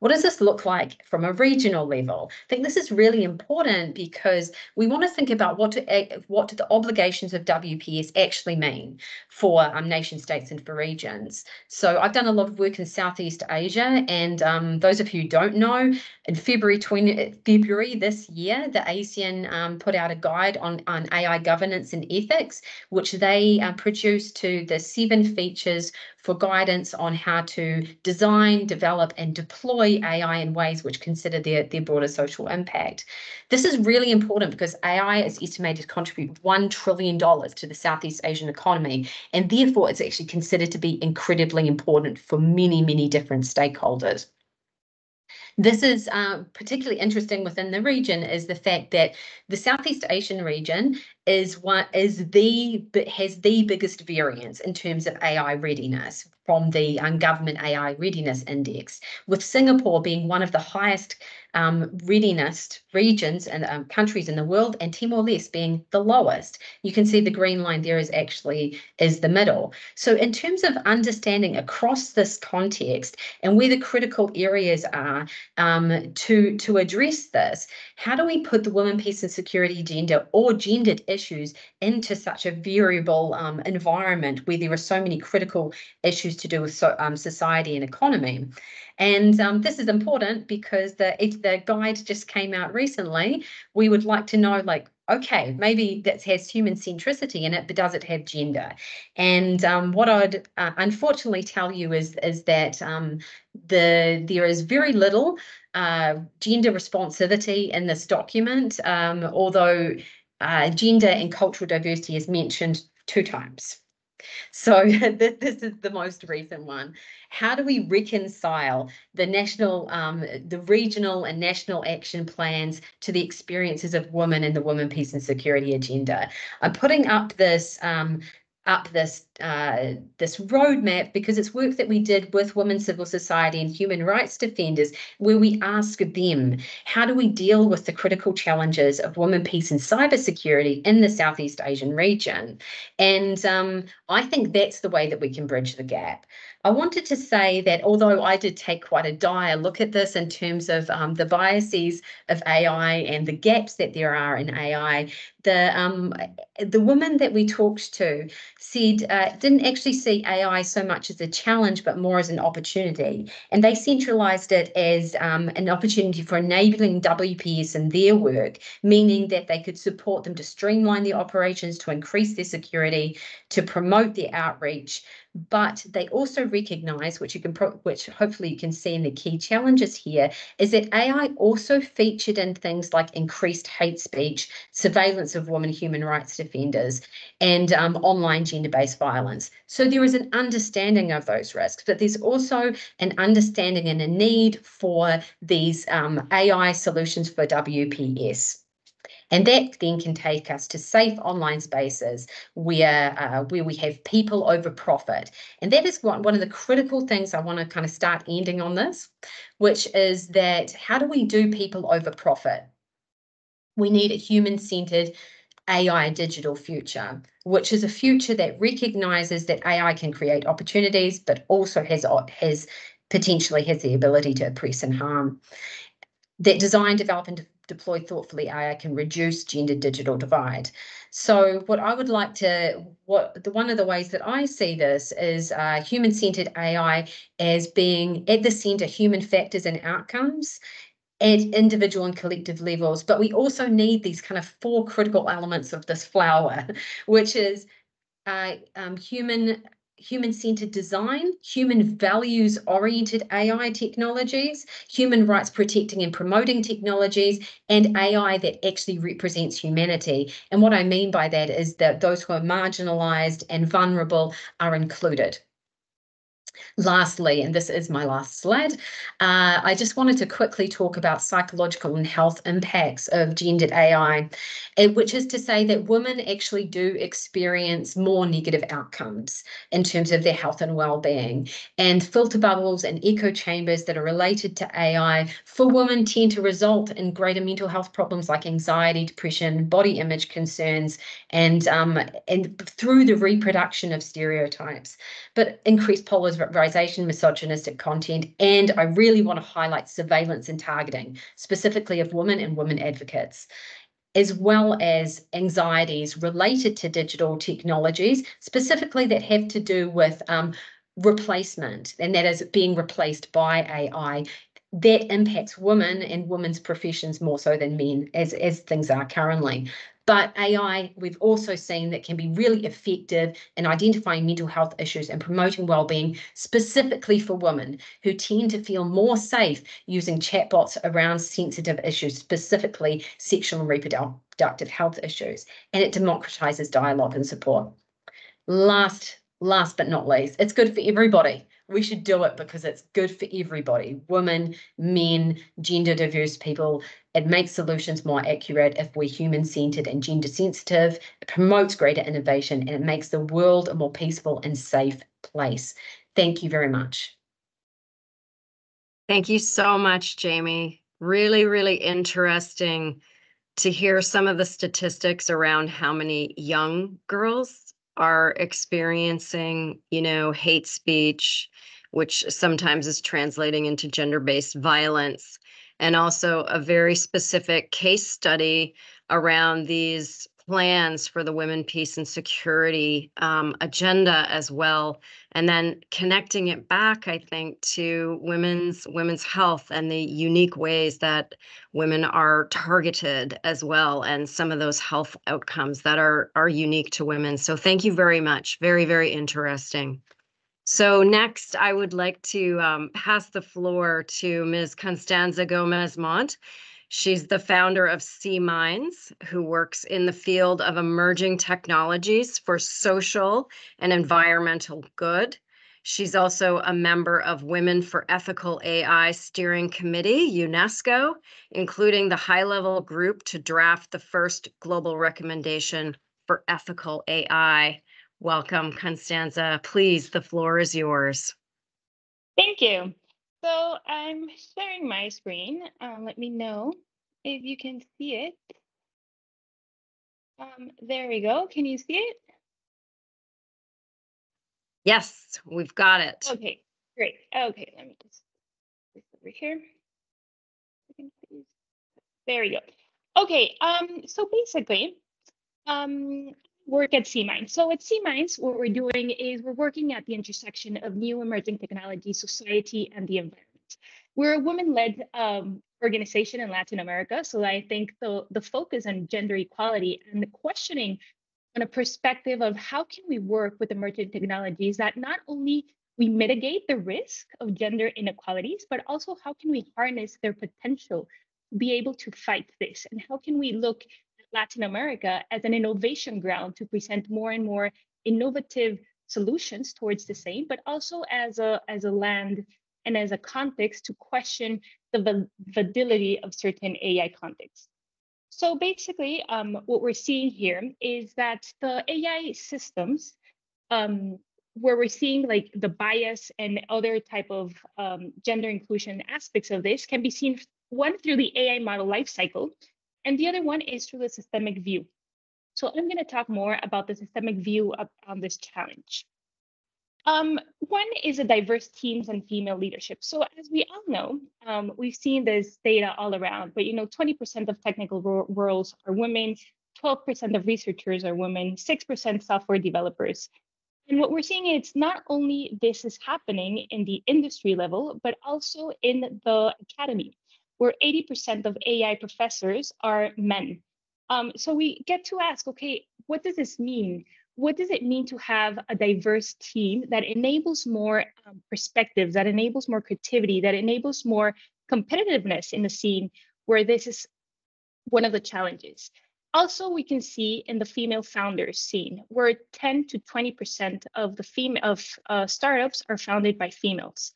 What does this look like from a regional level? I think this is really important because we want to think about what to, what do the obligations of WPS actually mean for um, nation states and for regions. So I've done a lot of work in Southeast Asia, and um, those of you who don't know, in February 20, February this year, the ASEAN um, put out a guide on, on AI governance and ethics, which they uh, produced to the seven features for guidance on how to design, develop, and deploy AI in ways which consider their, their broader social impact. This is really important because AI is estimated to contribute $1 trillion to the Southeast Asian economy, and therefore it's actually considered to be incredibly important for many, many different stakeholders. This is uh, particularly interesting within the region is the fact that the Southeast Asian region is one is the has the biggest variance in terms of AI readiness from the um, government AI readiness index, with Singapore being one of the highest um, readiness regions and um, countries in the world, and Timor-Leste being the lowest. You can see the green line there is actually is the middle. So in terms of understanding across this context and where the critical areas are um, to, to address this, how do we put the women, peace and security agenda or gendered issues into such a variable um, environment where there are so many critical issues to do with so, um, society and economy? And um, this is important because the the guide just came out recently. We would like to know, like, okay, maybe that has human centricity in it, but does it have gender? And um, what I'd uh, unfortunately tell you is is that um, the there is very little uh, gender responsivity in this document, um, although uh, gender and cultural diversity is mentioned two times. So this is the most recent one. How do we reconcile the national, um, the regional and national action plans to the experiences of women in the Women, Peace and Security agenda? I'm putting up this um, up this uh, this roadmap because it's work that we did with women civil society and human rights defenders where we ask them how do we deal with the critical challenges of women peace and cybersecurity in the southeast asian region? And um, i think that's the way that we can bridge the gap. I wanted to say that although I did take quite a dire look at this in terms of um, the biases of AI and the gaps that there are in AI, the um, the woman that we talked to said uh, didn't actually see AI so much as a challenge, but more as an opportunity. And they centralized it as um, an opportunity for enabling WPS in their work, meaning that they could support them to streamline their operations, to increase their security, to promote their outreach, but they also recognize, which you can, which hopefully you can see in the key challenges here, is that AI also featured in things like increased hate speech, surveillance of women human rights defenders, and um, online gender-based violence. So there is an understanding of those risks, but there's also an understanding and a need for these um, AI solutions for WPS. And that then can take us to safe online spaces where uh, where we have people over profit. And that is one, one of the critical things I want to kind of start ending on this, which is that how do we do people over profit? We need a human-centered AI digital future, which is a future that recognizes that AI can create opportunities, but also has has potentially has the ability to oppress and harm. That design, develop, and deploy thoughtfully, AI can reduce gender digital divide. So what I would like to, what the one of the ways that I see this is uh, human-centered AI as being at the center human factors and outcomes at individual and collective levels. But we also need these kind of four critical elements of this flower, which is uh, um, human human-centered design, human values-oriented AI technologies, human rights protecting and promoting technologies, and AI that actually represents humanity. And what I mean by that is that those who are marginalized and vulnerable are included. Lastly, and this is my last slide, uh, I just wanted to quickly talk about psychological and health impacts of gendered AI, which is to say that women actually do experience more negative outcomes in terms of their health and well-being. And filter bubbles and echo chambers that are related to AI for women tend to result in greater mental health problems like anxiety, depression, body image concerns, and um, and through the reproduction of stereotypes, but increased polarization misogynistic content, and I really want to highlight surveillance and targeting, specifically of women and women advocates as well as anxieties related to digital technologies, specifically that have to do with um, replacement, and that is being replaced by AI. That impacts women and women's professions more so than men, as, as things are currently. But AI, we've also seen that can be really effective in identifying mental health issues and promoting well-being, specifically for women who tend to feel more safe using chatbots around sensitive issues, specifically sexual and reproductive health issues. And it democratizes dialogue and support. Last, last but not least, it's good for everybody we should do it because it's good for everybody women, men, gender diverse people. It makes solutions more accurate if we're human centered and gender sensitive. It promotes greater innovation and it makes the world a more peaceful and safe place. Thank you very much. Thank you so much, Jamie. Really, really interesting to hear some of the statistics around how many young girls are experiencing, you know, hate speech, which sometimes is translating into gender based violence, and also a very specific case study around these plans for the women, peace, and security um, agenda as well, and then connecting it back, I think, to women's women's health and the unique ways that women are targeted as well, and some of those health outcomes that are are unique to women. So thank you very much. Very very interesting. So next, I would like to um, pass the floor to Ms. Constanza Gomez Mont. She's the founder of C-Minds, who works in the field of emerging technologies for social and environmental good. She's also a member of Women for Ethical AI Steering Committee, UNESCO, including the high level group to draft the first global recommendation for ethical AI. Welcome, Constanza. Please, the floor is yours. Thank you. So I'm sharing my screen. Um, let me know if you can see it. Um, there we go. Can you see it? Yes, we've got it. Okay, great. Okay, let me just this over here. There we go. Okay, um, so basically, um, work at C-Minds. So at C-Minds, what we're doing is we're working at the intersection of new emerging technology, society, and the environment. We're a women-led um, organization in Latin America, so I think the, the focus on gender equality and the questioning on a perspective of how can we work with emerging technologies that not only we mitigate the risk of gender inequalities, but also how can we harness their potential to be able to fight this? And how can we look Latin America as an innovation ground to present more and more innovative solutions towards the same, but also as a, as a land and as a context to question the validity of certain AI contexts. So basically, um, what we're seeing here is that the AI systems, um, where we're seeing like the bias and other type of um, gender inclusion aspects of this can be seen one through the AI model lifecycle, and the other one is through the systemic view. So I'm going to talk more about the systemic view on this challenge. Um, one is a diverse teams and female leadership. So as we all know, um, we've seen this data all around, but you know, 20% of technical ro roles are women, 12% of researchers are women, 6% software developers. And what we're seeing is not only this is happening in the industry level, but also in the academy where 80% of AI professors are men. Um, so we get to ask, okay, what does this mean? What does it mean to have a diverse team that enables more um, perspectives, that enables more creativity, that enables more competitiveness in the scene where this is one of the challenges? Also, we can see in the female founders scene where 10 to 20% of the female of uh, startups are founded by females.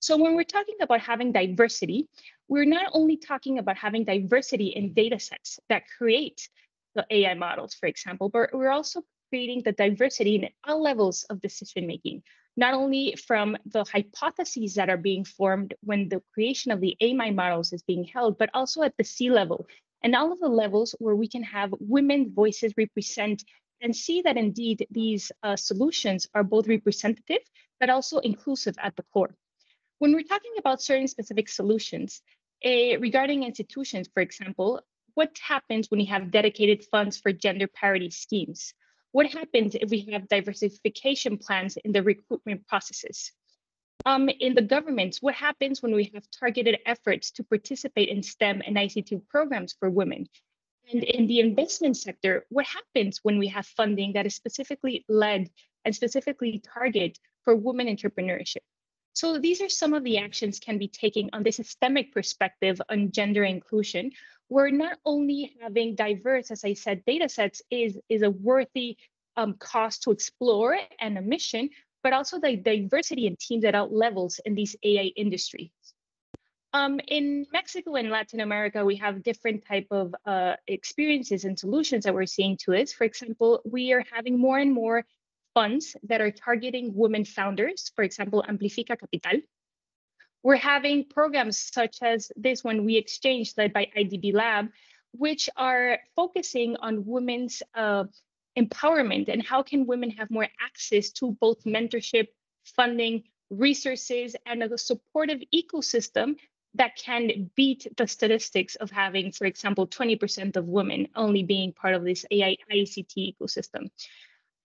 So when we're talking about having diversity, we're not only talking about having diversity in data sets that create the AI models, for example, but we're also creating the diversity in all levels of decision making, not only from the hypotheses that are being formed when the creation of the AI models is being held, but also at the C level and all of the levels where we can have women voices represent and see that indeed these uh, solutions are both representative, but also inclusive at the core. When we're talking about certain specific solutions, uh, regarding institutions, for example, what happens when you have dedicated funds for gender parity schemes? What happens if we have diversification plans in the recruitment processes? Um, in the governments, what happens when we have targeted efforts to participate in STEM and ICT programs for women? And in the investment sector, what happens when we have funding that is specifically led and specifically targeted for women entrepreneurship? So these are some of the actions can be taken on the systemic perspective on gender inclusion, where not only having diverse, as I said, data sets is, is a worthy um, cost to explore and a mission, but also the diversity in teams at all levels in these AI industries. Um, in Mexico and Latin America, we have different type of uh, experiences and solutions that we're seeing to this. For example, we are having more and more funds that are targeting women founders, for example, Amplifica Capital. We're having programs such as this one WeXchange led by IDB Lab, which are focusing on women's uh, empowerment and how can women have more access to both mentorship, funding, resources, and a supportive ecosystem that can beat the statistics of having, for example, 20% of women only being part of this AI ICT ecosystem.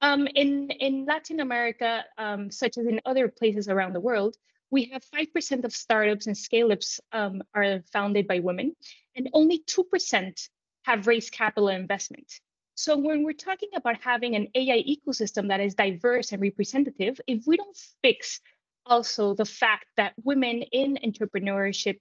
Um, in, in Latin America, um, such as in other places around the world, we have 5% of startups and scale-ups um, are founded by women, and only 2% have raised capital investment. So when we're talking about having an AI ecosystem that is diverse and representative, if we don't fix also the fact that women in entrepreneurship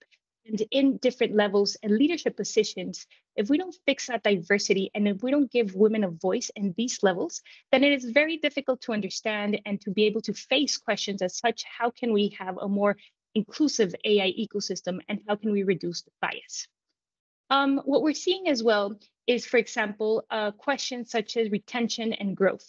and in different levels and leadership positions, if we don't fix that diversity and if we don't give women a voice in these levels, then it is very difficult to understand and to be able to face questions as such. How can we have a more inclusive AI ecosystem and how can we reduce bias? Um, what we're seeing as well is, for example, uh, questions such as retention and growth.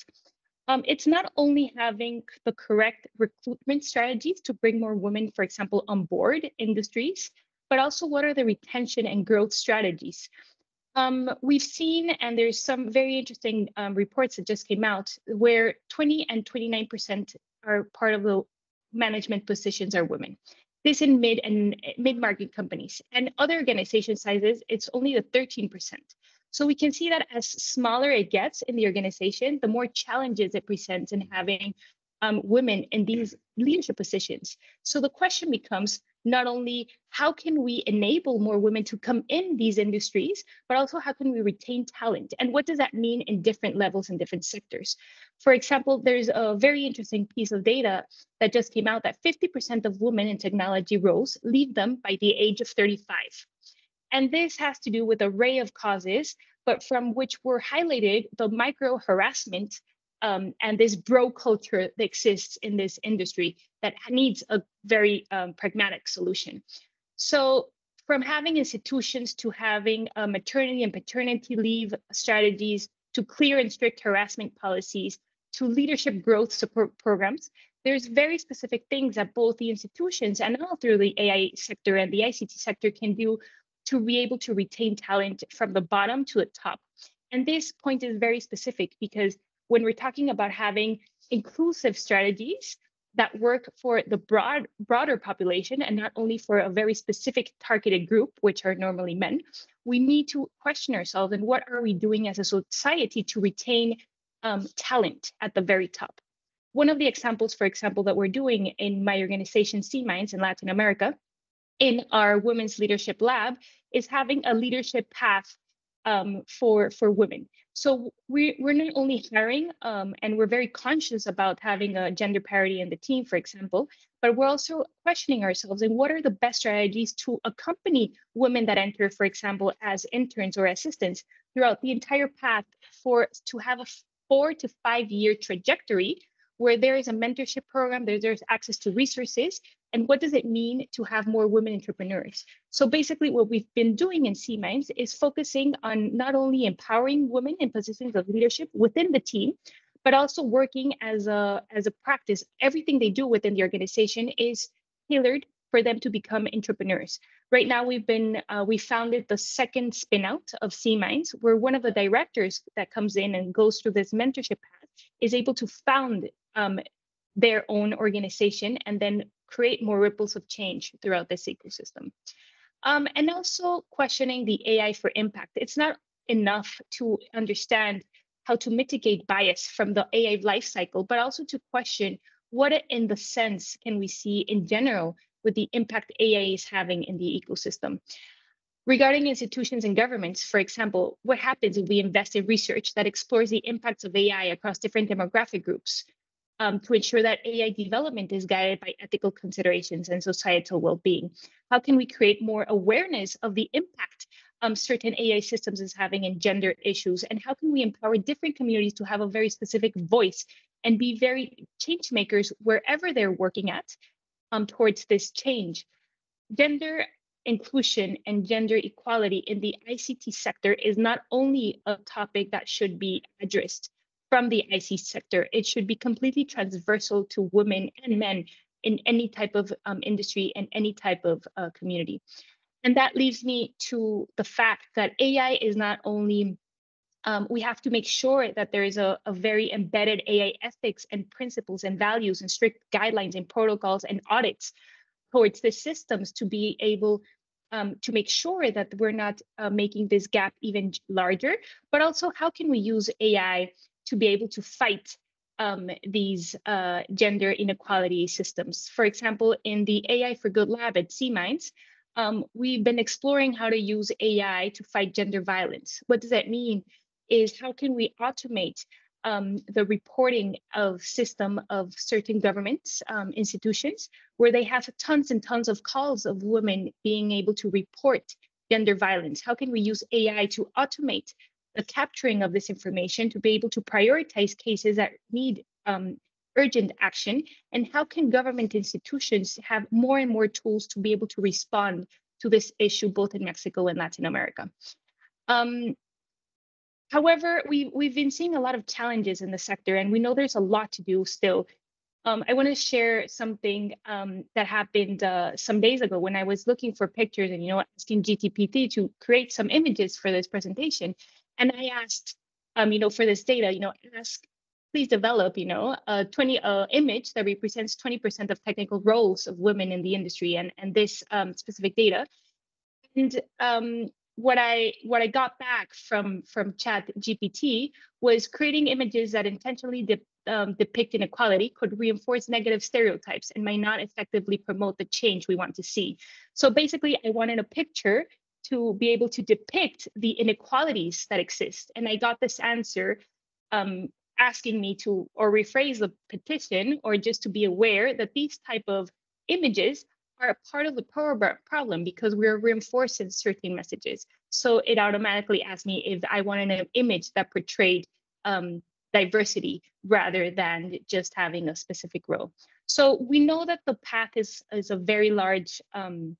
Um, it's not only having the correct recruitment strategies to bring more women, for example, on board industries, but also what are the retention and growth strategies? Um, we've seen, and there's some very interesting um, reports that just came out, where 20 and 29% are part of the management positions are women. This in mid and mid-market companies and other organization sizes, it's only the 13%. So we can see that as smaller it gets in the organization, the more challenges it presents in having um, women in these leadership positions. So the question becomes, not only how can we enable more women to come in these industries, but also how can we retain talent? And what does that mean in different levels and different sectors? For example, there's a very interesting piece of data that just came out that 50% of women in technology roles leave them by the age of 35. And this has to do with an array of causes, but from which were highlighted the micro harassment um, and this bro culture that exists in this industry that needs a very um, pragmatic solution. So from having institutions to having uh, maternity and paternity leave strategies to clear and strict harassment policies to leadership growth support programs, there's very specific things that both the institutions and all through the AI sector and the ICT sector can do to be able to retain talent from the bottom to the top. And this point is very specific because when we're talking about having inclusive strategies that work for the broad broader population and not only for a very specific targeted group which are normally men we need to question ourselves and what are we doing as a society to retain um, talent at the very top. One of the examples for example that we're doing in my organization C-Minds in latin america in our women's leadership lab is having a leadership path um, for for women. So we we're not only hiring um, and we're very conscious about having a gender parity in the team, for example, but we're also questioning ourselves and what are the best strategies to accompany women that enter, for example, as interns or assistants throughout the entire path for to have a four to five year trajectory where there is a mentorship program, there, there's access to resources, and what does it mean to have more women entrepreneurs? So basically what we've been doing in C-Minds is focusing on not only empowering women in positions of leadership within the team, but also working as a, as a practice. Everything they do within the organization is tailored for them to become entrepreneurs. Right now, we've been uh, we founded the second spinout of C-Minds, where one of the directors that comes in and goes through this mentorship path is able to found um, their own organization and then create more ripples of change throughout this ecosystem. Um, and also questioning the AI for impact. It's not enough to understand how to mitigate bias from the AI lifecycle, but also to question what in the sense can we see in general with the impact AI is having in the ecosystem. Regarding institutions and governments, for example, what happens if we invest in research that explores the impacts of AI across different demographic groups? Um, to ensure that AI development is guided by ethical considerations and societal well-being? How can we create more awareness of the impact um, certain AI systems is having in gender issues? And how can we empower different communities to have a very specific voice and be very change makers wherever they're working at um, towards this change? Gender inclusion and gender equality in the ICT sector is not only a topic that should be addressed, from the IC sector. It should be completely transversal to women and men in any type of um, industry and any type of uh, community. And that leaves me to the fact that AI is not only, um, we have to make sure that there is a, a very embedded AI ethics and principles and values and strict guidelines and protocols and audits towards the systems to be able um, to make sure that we're not uh, making this gap even larger, but also how can we use AI to be able to fight um, these uh, gender inequality systems. For example, in the AI for Good lab at C-Minds, um, we've been exploring how to use AI to fight gender violence. What does that mean? Is how can we automate um, the reporting of system of certain governments, um, institutions, where they have tons and tons of calls of women being able to report gender violence? How can we use AI to automate the capturing of this information to be able to prioritize cases that need um, urgent action? And how can government institutions have more and more tools to be able to respond to this issue, both in Mexico and Latin America? Um, however, we, we've been seeing a lot of challenges in the sector, and we know there's a lot to do still. Um, I want to share something um, that happened uh, some days ago when I was looking for pictures and, you know, asking GTPT to create some images for this presentation. And I asked, um, you know, for this data, you know, ask, please develop, you know, a 20 uh, image that represents 20% of technical roles of women in the industry and, and this um, specific data. And um, what I what I got back from from Chat GPT was creating images that intentionally de um, depict inequality could reinforce negative stereotypes and might not effectively promote the change we want to see. So basically, I wanted a picture to be able to depict the inequalities that exist. And I got this answer um, asking me to or rephrase the petition or just to be aware that these type of images are a part of the problem because we're reinforcing certain messages. So it automatically asked me if I wanted an image that portrayed um, diversity rather than just having a specific role. So we know that the path is, is a very large um,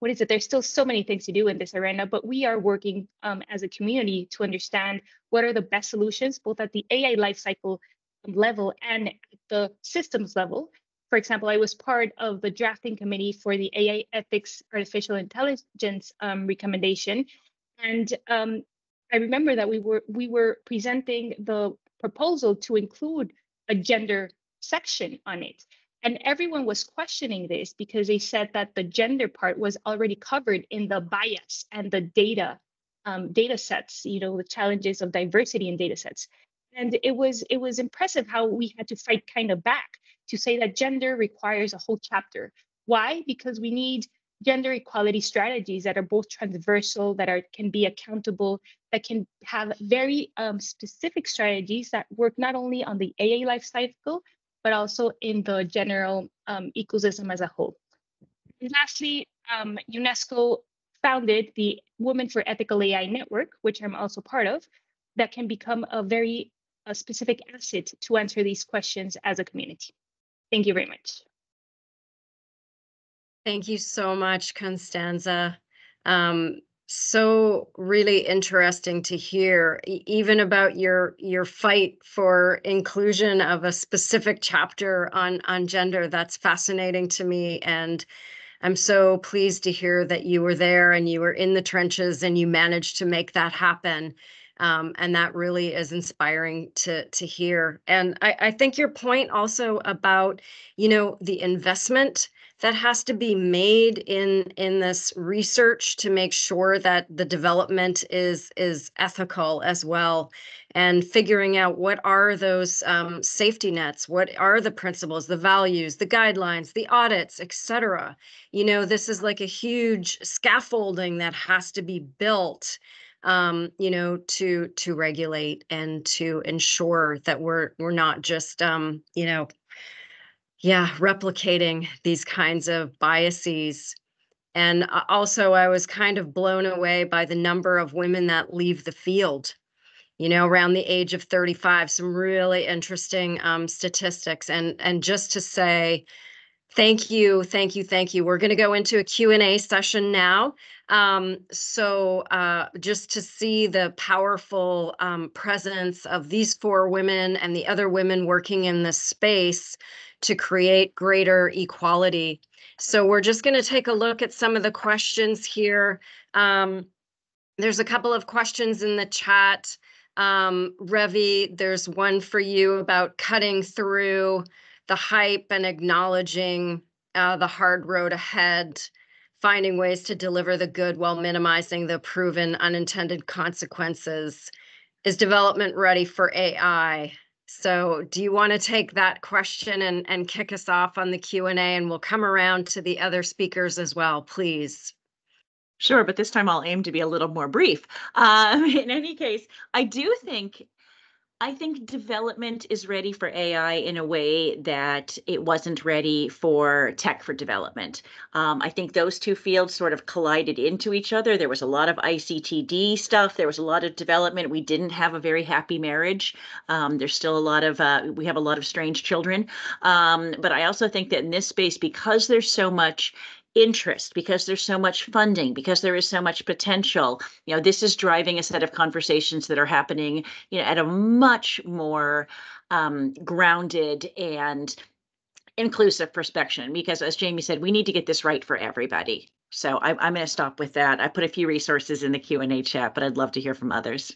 what is it? There's still so many things to do in this arena, but we are working um, as a community to understand what are the best solutions, both at the AI lifecycle level and the systems level. For example, I was part of the drafting committee for the AI ethics artificial intelligence um, recommendation, and um, I remember that we were we were presenting the proposal to include a gender section on it. And everyone was questioning this because they said that the gender part was already covered in the bias and the data um, data sets, you know, the challenges of diversity in data sets. And it was it was impressive how we had to fight kind of back to say that gender requires a whole chapter. Why? Because we need gender equality strategies that are both transversal, that are can be accountable, that can have very um, specific strategies that work not only on the AI life cycle, but also in the general um, ecosystem as a whole. And lastly, um, UNESCO founded the Women for Ethical AI Network, which I'm also part of, that can become a very a specific asset to answer these questions as a community. Thank you very much. Thank you so much, Constanza. Um, so really interesting to hear even about your your fight for inclusion of a specific chapter on on gender. That's fascinating to me and i'm so pleased to hear that you were there and you were in the trenches and you managed to make that happen um, and that really is inspiring to to hear. And I, I think your point also about you know the investment that has to be made in in this research to make sure that the development is is ethical as well and figuring out what are those um, safety nets what are the principles the values the guidelines the audits etc you know this is like a huge scaffolding that has to be built um, you know to to regulate and to ensure that we're we're not just um, you know yeah, replicating these kinds of biases. And also, I was kind of blown away by the number of women that leave the field, you know, around the age of 35. Some really interesting um, statistics. And, and just to say, thank you, thank you, thank you. We're going to go into a Q&A session now. Um, so uh, just to see the powerful um, presence of these four women and the other women working in this space, to create greater equality. So we're just going to take a look at some of the questions here. Um, there's a couple of questions in the chat. Um, Revi, there's one for you about cutting through the hype and acknowledging uh, the hard road ahead, finding ways to deliver the good while minimizing the proven unintended consequences. Is development ready for AI? So do you want to take that question and, and kick us off on the Q&A and we'll come around to the other speakers as well, please. Sure, but this time I'll aim to be a little more brief. Um, in any case, I do think I think development is ready for AI in a way that it wasn't ready for tech for development. Um, I think those two fields sort of collided into each other. There was a lot of ICTD stuff. There was a lot of development. We didn't have a very happy marriage. Um, there's still a lot of, uh, we have a lot of strange children. Um, but I also think that in this space, because there's so much interest because there's so much funding because there is so much potential. You know this is driving a set of conversations that are happening you know at a much more um, grounded and inclusive perspective because as jamie said we need to get this right for everybody. So I, i'm going to stop with that. I put a few resources in the q&a chat but i'd love to hear from others.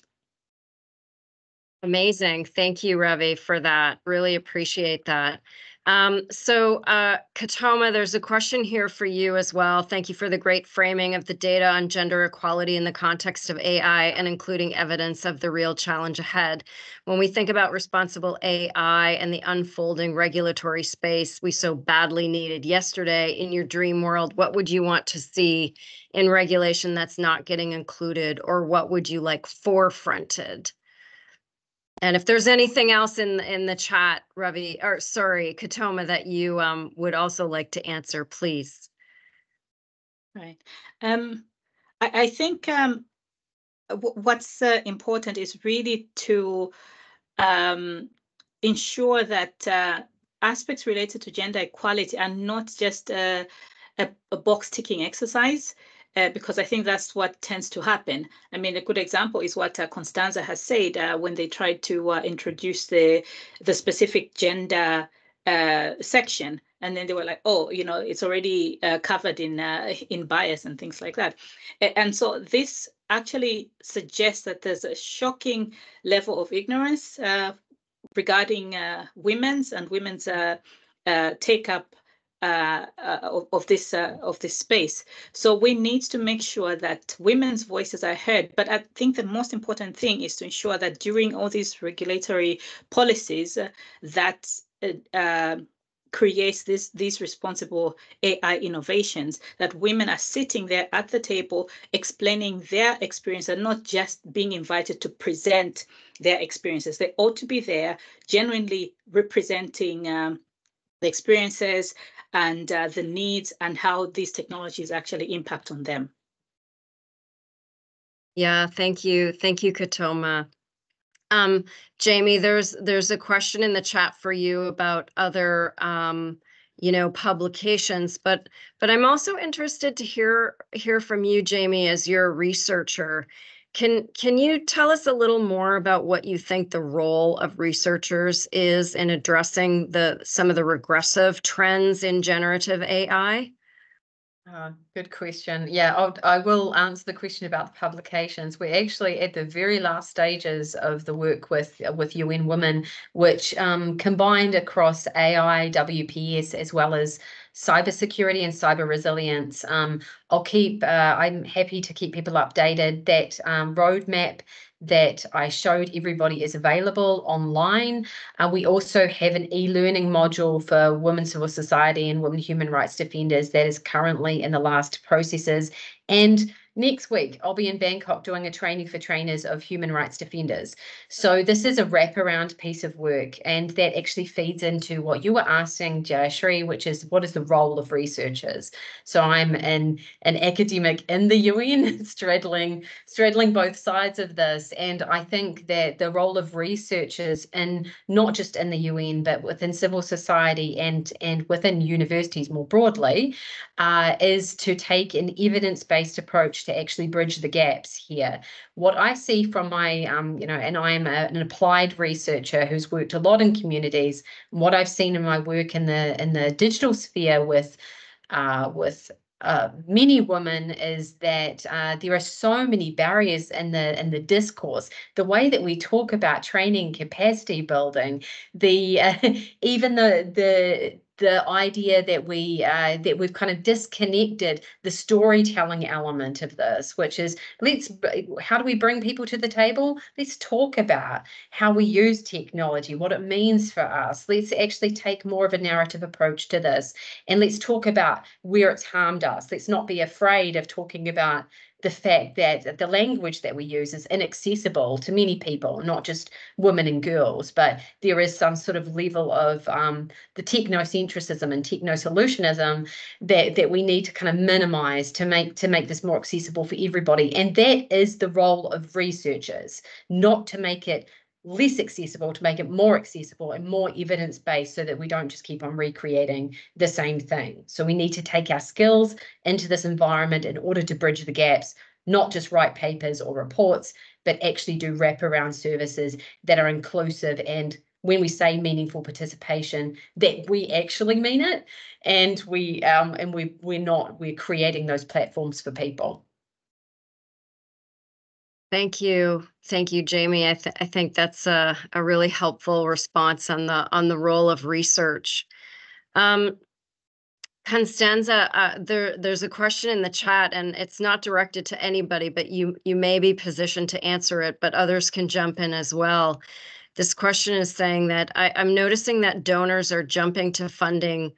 Amazing. Thank you Revi, for that. Really appreciate that um, so, uh, Kutoma, there's a question here for you as well. Thank you for the great framing of the data on gender equality in the context of AI and including evidence of the real challenge ahead. When we think about responsible AI and the unfolding regulatory space we so badly needed yesterday in your dream world, what would you want to see in regulation that's not getting included, or what would you like forefronted? And if there's anything else in in the chat, Ravi, or sorry, Kutoma, that you um, would also like to answer, please. Right. Um, I, I think um, what's uh, important is really to um, ensure that uh, aspects related to gender equality are not just a, a, a box ticking exercise, uh, because I think that's what tends to happen. I mean, a good example is what uh, Constanza has said uh, when they tried to uh, introduce the the specific gender uh, section, and then they were like, "Oh, you know, it's already uh, covered in in bias and things like that," and so this actually suggests that there's a shocking level of ignorance regarding women's and women's take up uh, uh, of, of, this uh, of this space. So we need to make sure that women's voices are heard. But I think the most important thing is to ensure that during all these regulatory policies, uh, that uh, creates this these responsible AI innovations that women are sitting there at the table explaining their experience and not just being invited to present their experiences. They ought to be there genuinely representing um, the experiences and uh, the needs and how these technologies actually impact on them. Yeah, thank you. Thank you, Kutoma. Um, Jamie, there's there's a question in the chat for you about other um, you know, publications, but but I'm also interested to hear hear from you, Jamie, as you're a researcher. Can can you tell us a little more about what you think the role of researchers is in addressing the some of the regressive trends in generative AI? Uh, good question. Yeah, I'll, I will answer the question about the publications. We're actually at the very last stages of the work with with UN Women, which um, combined across AI, WPS, as well as cybersecurity and cyber resilience. Um, I'll keep. Uh, I'm happy to keep people updated. That um, roadmap that I showed everybody is available online. Uh, we also have an e-learning module for women civil society and women human rights defenders that is currently in the last processes. And Next week, I'll be in Bangkok doing a training for trainers of human rights defenders. So this is a wraparound piece of work, and that actually feeds into what you were asking, Jayashri, which is what is the role of researchers? So I'm an, an academic in the UN, straddling straddling both sides of this, and I think that the role of researchers in not just in the UN, but within civil society and and within universities more broadly, uh, is to take an evidence-based approach to actually bridge the gaps here. What I see from my, um, you know, and I am a, an applied researcher who's worked a lot in communities. What I've seen in my work in the in the digital sphere with uh, with uh, many women is that uh, there are so many barriers in the in the discourse. The way that we talk about training, capacity building, the uh, even the the the idea that we uh, that we've kind of disconnected the storytelling element of this, which is let's how do we bring people to the table? Let's talk about how we use technology, what it means for us. Let's actually take more of a narrative approach to this, and let's talk about where it's harmed us. Let's not be afraid of talking about the fact that the language that we use is inaccessible to many people, not just women and girls, but there is some sort of level of um, the technocentrism and technosolutionism that that we need to kind of minimize to make to make this more accessible for everybody. And that is the role of researchers, not to make it less accessible to make it more accessible and more evidence based so that we don't just keep on recreating the same thing. So we need to take our skills into this environment in order to bridge the gaps, not just write papers or reports, but actually do wraparound services that are inclusive and when we say meaningful participation that we actually mean it and we um and we we're not we're creating those platforms for people Thank you. Thank you, Jamie. I, th- I think that's a, a really helpful response on the on the role of research. Um, Constanza, uh, there there's a question in the chat, and it's not directed to anybody, but you you may be positioned to answer it, but others can jump in as well. This question is saying that I, I'm noticing that donors are jumping to funding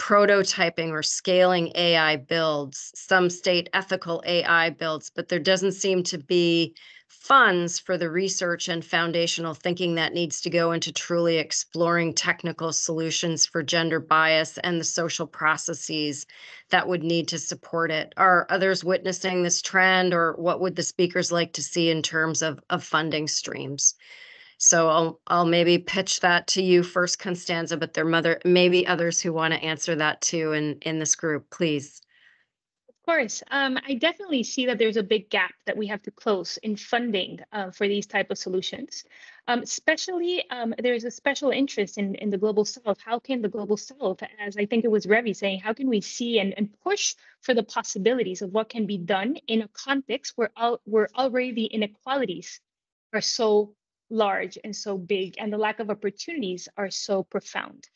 prototyping or scaling AI builds. Some state ethical AI builds, but there doesn't seem to be funds for the research and foundational thinking that needs to go into truly exploring technical solutions for gender bias and the social processes that would need to support it. Are others witnessing this trend, or what would the speakers like to see in terms of, of funding streams? So I'll I'll maybe pitch that to you first, Constanza, but there mother maybe others who want to answer that too in in this group, please. Of course, um, I definitely see that there's a big gap that we have to close in funding uh, for these type of solutions. Um, especially, um, there's a special interest in, in the global south. How can the global south, as I think it was Revi saying, how can we see and, and push for the possibilities of what can be done in a context where, all, where already the inequalities are so large and so big and the lack of opportunities are so profound.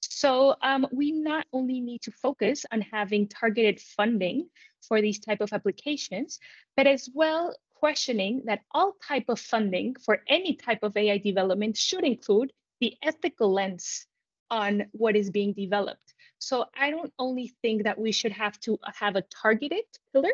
So um, we not only need to focus on having targeted funding for these type of applications, but as well questioning that all type of funding for any type of AI development should include the ethical lens on what is being developed. So I don't only think that we should have to have a targeted pillar,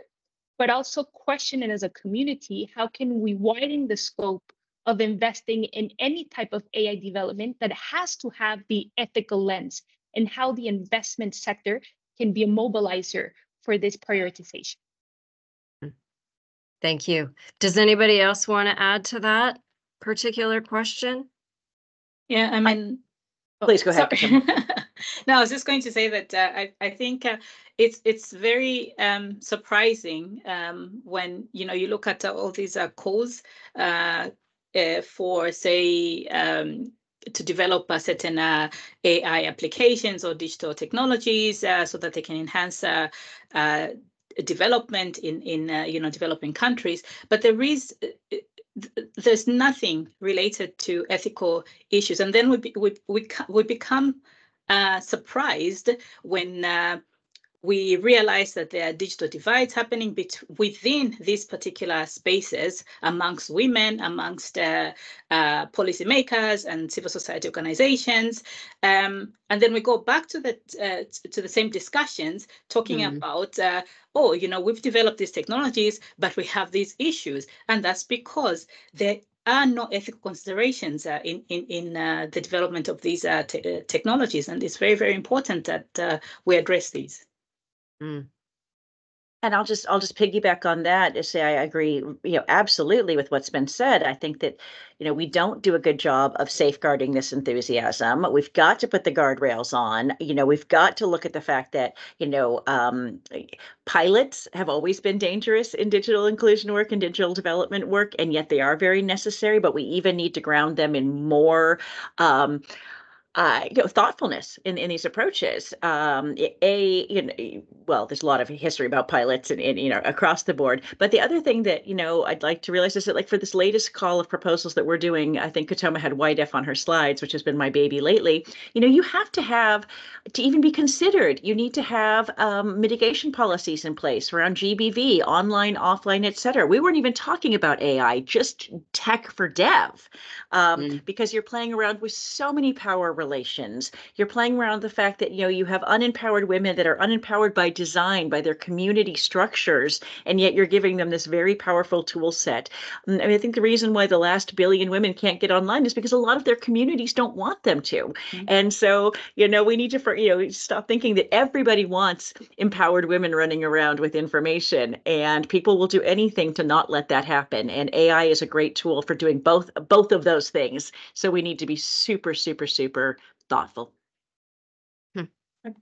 but also question it as a community. How can we widen the scope of investing in any type of AI development that has to have the ethical lens and how the investment sector can be a mobilizer for this prioritization. Thank you. Does anybody else want to add to that particular question? Yeah, I mean, oh, please go ahead. no, I was just going to say that uh, I I think uh, it's it's very um, surprising um, when you know you look at uh, all these uh, calls uh, for say um, to develop a certain uh, AI applications or digital technologies uh, so that they can enhance uh, uh development in in uh, you know developing countries. But there is uh, there's nothing related to ethical issues, and then we we we we become surprised when we realize that there are digital divides happening within these particular spaces amongst women, amongst uh, uh, policymakers and civil society organizations. Um, and then we go back to the uh, to the same discussions, talking mm. about, uh, oh, you know, we've developed these technologies, but we have these issues, and that's because there are no ethical considerations uh, in in in uh, the development of these uh, te- uh, technologies, and it's very very important that uh, we address these. Mm. And I'll just I'll just piggyback on that and say I agree, you know, absolutely with what's been said. I think that, you know, we don't do a good job of safeguarding this enthusiasm. We've got to put the guardrails on. You know, we've got to look at the fact that, you know, um, pilots have always been dangerous in digital inclusion work and digital development work, and yet they are very necessary. But we even need to ground them in more. Um, uh, you know, thoughtfulness in, in these approaches. Um, a, you know, well, there's a lot of history about pilots and, and, you know, across the board. But the other thing that, you know, I'd like to realize is that like for this latest call of proposals that we're doing, I think Kutoma had WiDEF on her slides, which has been my baby lately. You know, you have to have, to even be considered, you need to have um, mitigation policies in place around GBV, online, offline, et cetera. We weren't even talking about AI, just tech for dev, um, mm. because you're playing around with so many power relations. You're playing around the fact that you know you have unempowered women that are unempowered by design, by their community structures, and yet you're giving them this very powerful tool set. Mm, I mean, I think the reason why the last billion women can't get online is because a lot of their communities don't want them to. Mm-hmm. And so, you know, we need to for you know stop thinking that everybody wants empowered women running around with information, and people will do anything to not let that happen. And AI is a great tool for doing both both of those things. So we need to be super, super, super thoughtful. Hmm.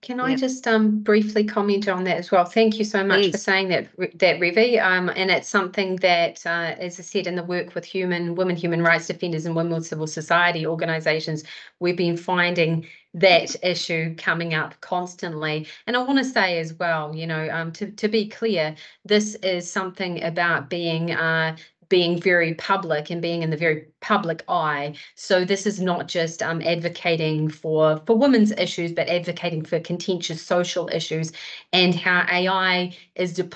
Can I yeah. just um, briefly comment on that as well? Thank you so much Please. for saying that, that Revi. Um, and it's something that, uh, as I said, in the work with human women, human rights defenders, and women with civil society organisations, we've been finding that issue coming up constantly. And I want to say as well, you know, um, to to be clear, this is something about being uh, being very public and being in the very public eye. So this is not just um, advocating for for women's issues, but advocating for contentious social issues and how AI is de-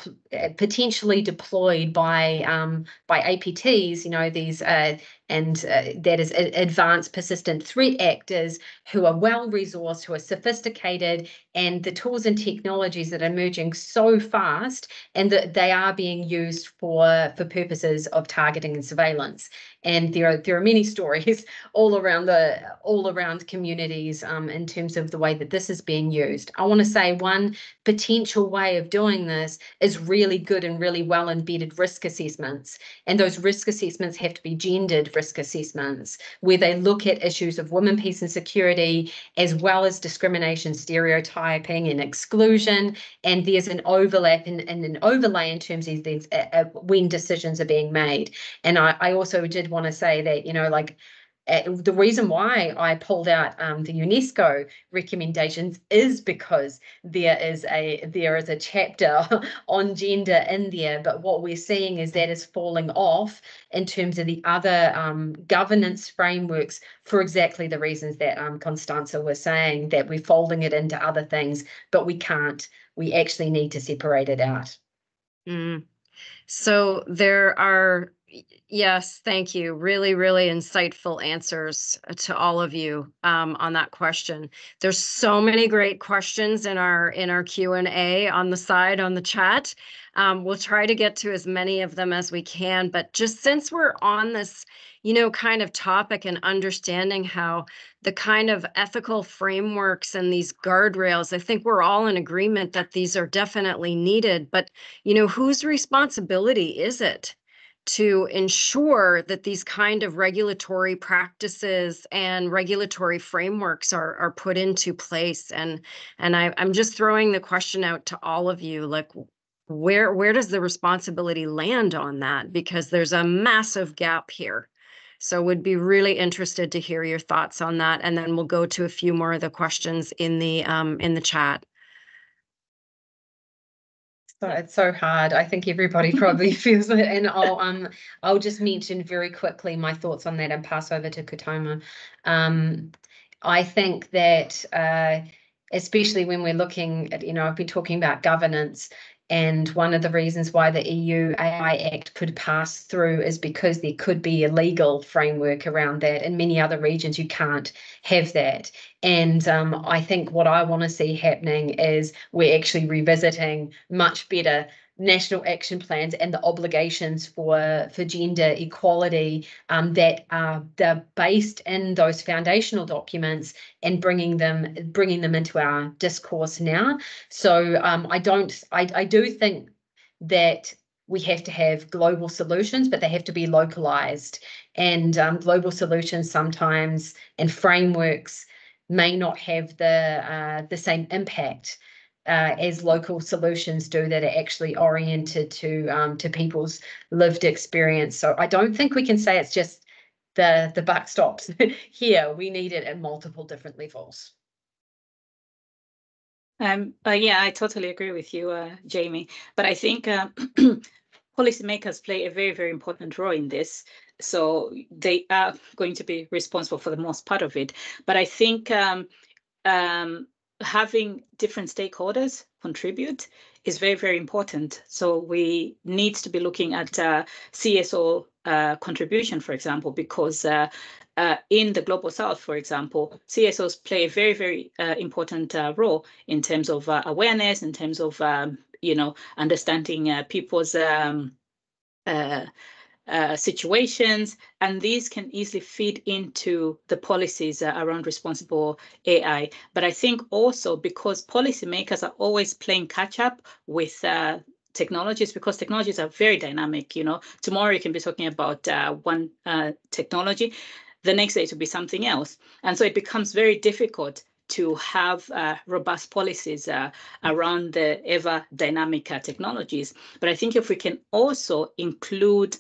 potentially deployed by um, by APTs. You know these uh, and uh, that is advanced persistent threat actors who are well resourced, who are sophisticated, and the tools and technologies that are emerging so fast, and that they are being used for for purposes of targeting and surveillance and there are there are many stories all around the all around communities um, in terms of the way that this is being used. I want to say one potential way of doing this is really good and really well embedded risk assessments, and those risk assessments have to be gendered risk assessments where they look at issues of women, peace, and security as well as discrimination, stereotyping, and exclusion, and there's an overlap and, and an overlay in terms of these uh, uh, when decisions are being made. And I, I also did want to say that, you know, like uh, the reason why I pulled out um, the UNESCO recommendations is because there is a there is a chapter on gender in there, but what we're seeing is that is falling off in terms of the other um, governance frameworks for exactly the reasons that um, Constanza was saying that we're folding it into other things, but we can't. We actually need to separate it out. Mm. So there are Yes, thank you. Really, really insightful answers uh, to all of you um, on that question. There's so many great questions in our in our Q and A on the side on the chat. Um, we'll try to get to as many of them as we can, but just since we're on this, you know, kind of topic and understanding how the kind of ethical frameworks and these guardrails, I think we're all in agreement that these are definitely needed. But you know, whose responsibility is it? To ensure that these kind of regulatory practices and regulatory frameworks are are put into place. And and I, i'm just throwing the question out to all of you like where where does the responsibility land on that? Because there's a massive gap here. So would be really interested to hear your thoughts on that and then we'll go to a few more of the questions in the um in the chat it's so hard. I think everybody probably feels it. And I'll um I'll just mention very quickly my thoughts on that and pass over to Kutoma. Um, I think that uh, especially when we're looking at, you know, I've been talking about governance and one of the reasons why the EU AI Act could pass through is because there could be a legal framework around that. In many other regions, you can't have that. And um, I think what I want to see happening is we're actually revisiting much better national action plans and the obligations for for gender equality um, that are they're based in those foundational documents and bringing them bringing them into our discourse now. So um, I don't I, I do think that we have to have global solutions, but they have to be localized. And um, global solutions sometimes and frameworks may not have the uh, the same impact uh, as local solutions do that are actually oriented to um, to people's lived experience. So I don't think we can say it's just the the buck stops here. We need it at multiple different levels. Um, uh, yeah, I totally agree with you, uh, Jamie. But I think uh, policymakers play a very, very important role in this. So they are going to be responsible for the most part of it. But I think um, um, having different stakeholders contribute is very, very important. So we need to be looking at uh, CSO uh, contribution, for example, because uh, uh, in the global south, for example, CSOs play a very, very uh, important uh, role in terms of awareness, in terms of um, you know understanding people's um, uh, situations, and these can easily feed into the policies uh, around responsible AI. But I think also because policymakers are always playing catch up with uh, technologies because technologies are very dynamic. You know, tomorrow you can be talking about uh, one uh, technology, the next day to be something else, and so it becomes very difficult to have uh, robust policies uh, around the ever dynamic uh, technologies. But I think if we can also include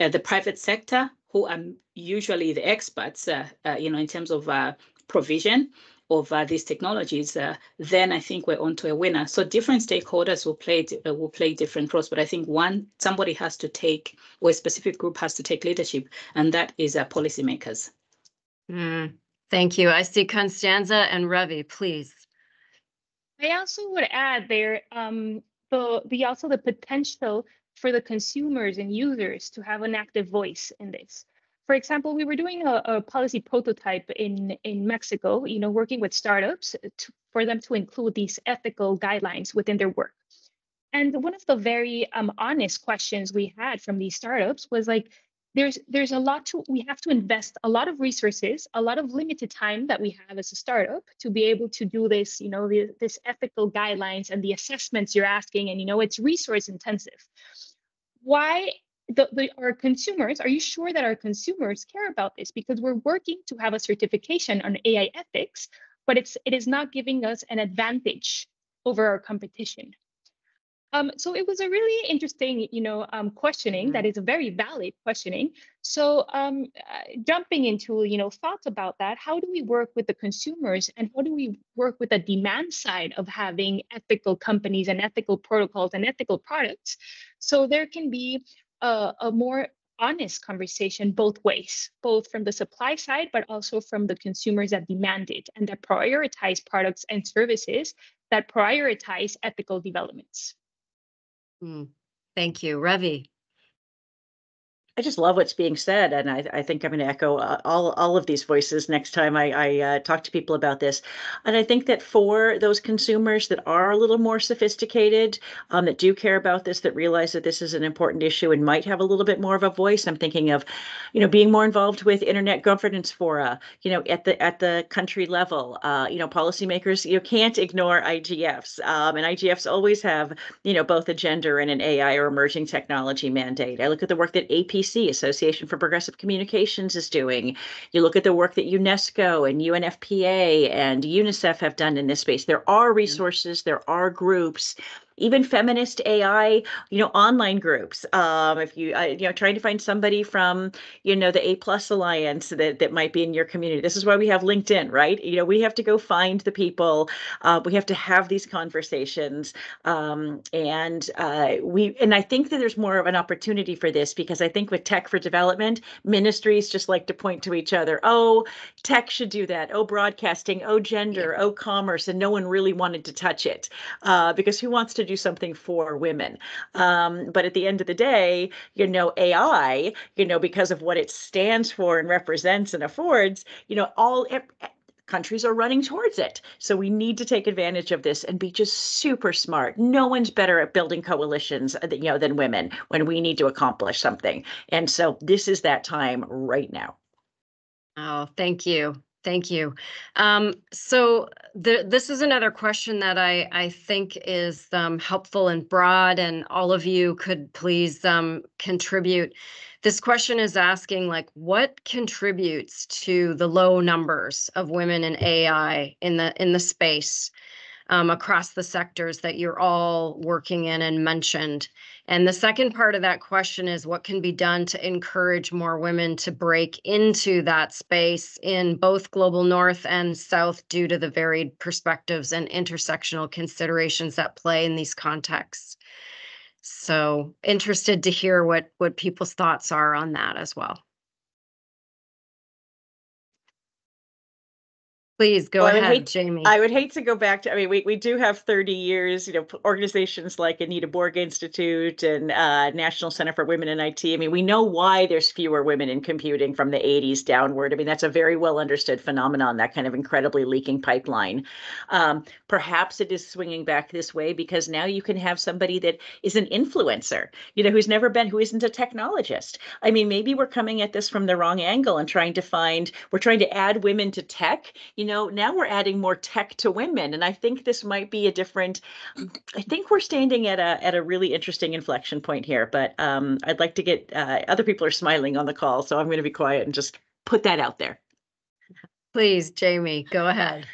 uh, the private sector, who are usually the experts, uh, uh, you know, in terms of uh, provision of uh, these technologies, uh, then I think we're onto a winner. So different stakeholders will play will play different roles, but I think one somebody has to take, or a specific group has to take leadership, and that is uh, policymakers. Mm, thank you. I see Constanza and Ravi, please. I also would add there um, the the also the potential for the consumers and users to have an active voice in this. For example, we were doing a, a policy prototype in, in Mexico, you know, working with startups to, for them to include these ethical guidelines within their work. And one of the very um, honest questions we had from these startups was like, there's there's a lot to we have to invest a lot of resources a lot of limited time that we have as a startup to be able to do this you know the, this ethical guidelines and the assessments you're asking and you know it's resource intensive. Why the, the, our consumers are you sure that our consumers care about this? Because we're working to have a certification on ai ethics but it's it is not giving us an advantage over our competition um, so it was a really interesting, you know, um, questioning that mm-hmm. is a very valid questioning. So um, uh, jumping into, you know, thoughts about that, how do we work with the consumers and how do we work with the demand side of having ethical companies and ethical protocols and ethical products? So there can be a, a more honest conversation both ways, both from the supply side, but also from the consumers that demand it and that prioritize products and services that prioritize ethical developments. Mm, thank you. Ravi. I just love what's being said, and I, I think I'm going to echo uh, all all of these voices next time I, I uh, talk to people about this. And I think that for those consumers that are a little more sophisticated, um, that do care about this, that realize that this is an important issue and might have a little bit more of a voice. I'm thinking of, you know, being more involved with internet governance fora, you know, at the at the country level. Uh, you know, policymakers you can't ignore IGFs, um, and IGFs always have you know both a gender and an AI or emerging technology mandate. I look at the work that AP Association for Progressive Communications, is doing. You look at the work that UNESCO and UNFPA and UNICEF have done in this space. There are mm-hmm. resources, there are groups even feminist AI, you know, online groups. Um, if you, uh, you know, trying to find somebody from, you know, the A Plus Alliance that that might be in your community. This is why we have LinkedIn, right? You know, we have to go find the people. Uh, we have to have these conversations, um, and uh, we. And I think that there's more of an opportunity for this because I think with tech for development, ministries just like to point to each other. Oh, tech should do that. Oh, broadcasting. Oh, gender. Oh, commerce, and no one really wanted to touch it uh, because who wants to do something for women. Um, but at the end of the day, you know, AI, you know, because of what it stands for and represents and affords, you know, all countries are running towards it. So we need to take advantage of this and be just super smart. No one's better at building coalitions, uh, you know, than women when we need to accomplish something. And so this is that time right now. Oh, thank you. Thank you. Um, so the, this is another question that I, I think is um, helpful and broad, and all of you could please um, contribute. This question is asking, like, what contributes to the low numbers of women in AI in the in the space um, across the sectors that you're all working in and mentioned? And the second part of that question is what can be done to encourage more women to break into that space in both global north and south due to the varied perspectives and intersectional considerations that play in these contexts. So interested to hear what what people's thoughts are on that as well. Please go well, ahead, hate, Jamie. I would hate to go back to, I mean, we, we do have 30 years, you know, organizations like Anita Borg Institute and uh, National Center for Women in IT. I mean, we know why there's fewer women in computing from the 80s downward. I mean, that's a very well understood phenomenon, that kind of incredibly leaking pipeline. Um, perhaps it is swinging back this way because now you can have somebody that is an influencer, you know, who's never been, who isn't a technologist. I mean, maybe we're coming at this from the wrong angle and trying to find, we're trying to add women to tech. You you know, now we're adding more tech to women. And I think this might be a different, I think we're standing at a at a really interesting inflection point here. But um, I'd like to get uh, other people are smiling on the call. So I'm going to be quiet and just put that out there. Please, Jamie, go ahead.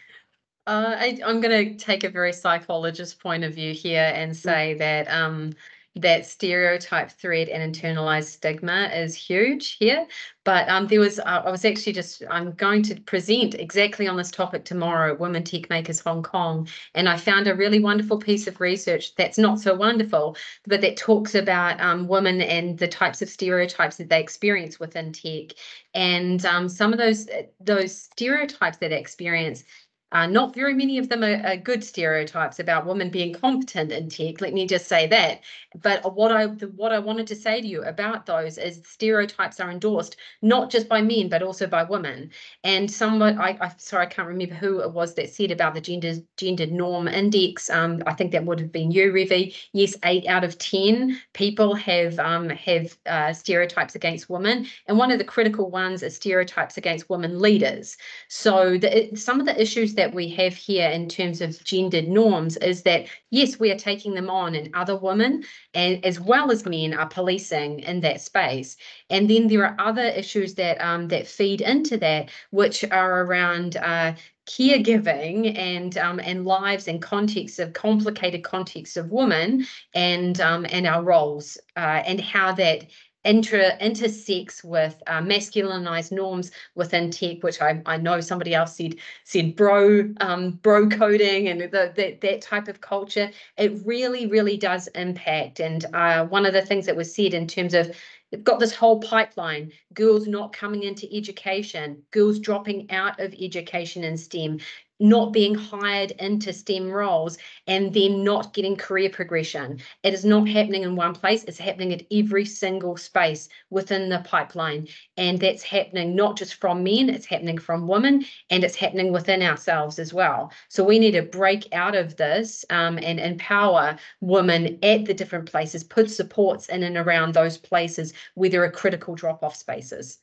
Uh, I, am going to take a very psychologist point of view here and mm. say that um, that stereotype threat and internalized stigma is huge here. But um, there was, uh, I was actually just, I'm going to present exactly on this topic tomorrow Women Techmakers Hong Kong. And I found a really wonderful piece of research that's not so wonderful, but that talks about um, women and the types of stereotypes that they experience within tech. And um, some of those, those stereotypes that they experience uh, not very many of them are, are, good stereotypes about women being competent in tech. Let me just say that. But what I the, what I wanted to say to you about those is stereotypes are endorsed not just by men but also by women. And someone I, I sorry I can't remember who it was that said about the gender gender norm index. Um, I think that would have been you, Revi. Yes, eight out of ten people have um, have uh, stereotypes against women, and one of the critical ones is stereotypes against women leaders. So the, some of the issues that we have here in terms of gendered norms is that yes, we are taking them on, and other women and as well as men are policing in that space. And then there are other issues that um, that feed into that, which are around uh, caregiving and um, and lives and contexts of complicated contexts of women and um, and our roles uh, and how that intra intersects with uh, masculinized norms within tech, which I, I know somebody else said said bro um, bro coding and the, that that type of culture. It really really does impact. And uh, one of the things that was said in terms of They've got this whole pipeline, girls not coming into education, girls dropping out of education in STEM, not being hired into STEM roles and then not getting career progression. It is not happening in one place, it's happening at every single space within the pipeline. And that's happening not just from men, it's happening from women, and it's happening within ourselves as well. So we need to break out of this um, and empower women at the different places, put supports in and around those places where there are critical drop off spaces.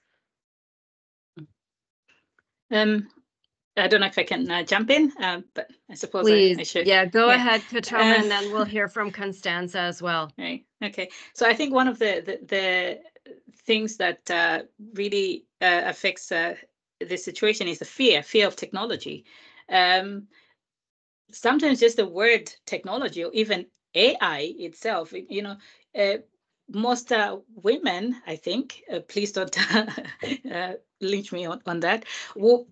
Um, I don't know if I can uh, jump in, uh, but I suppose I, Please, I should. yeah, go Yeah. ahead, Kutoma, Uh, and then we'll hear from Constanza as well. Right. Okay. So I think one of the the, the things that uh, really uh, affects uh, the situation is the fear, fear of technology. Um, sometimes just the word technology or even AI itself, you know, uh, most uh, women, I think, uh, please don't uh, lynch me on, on that, will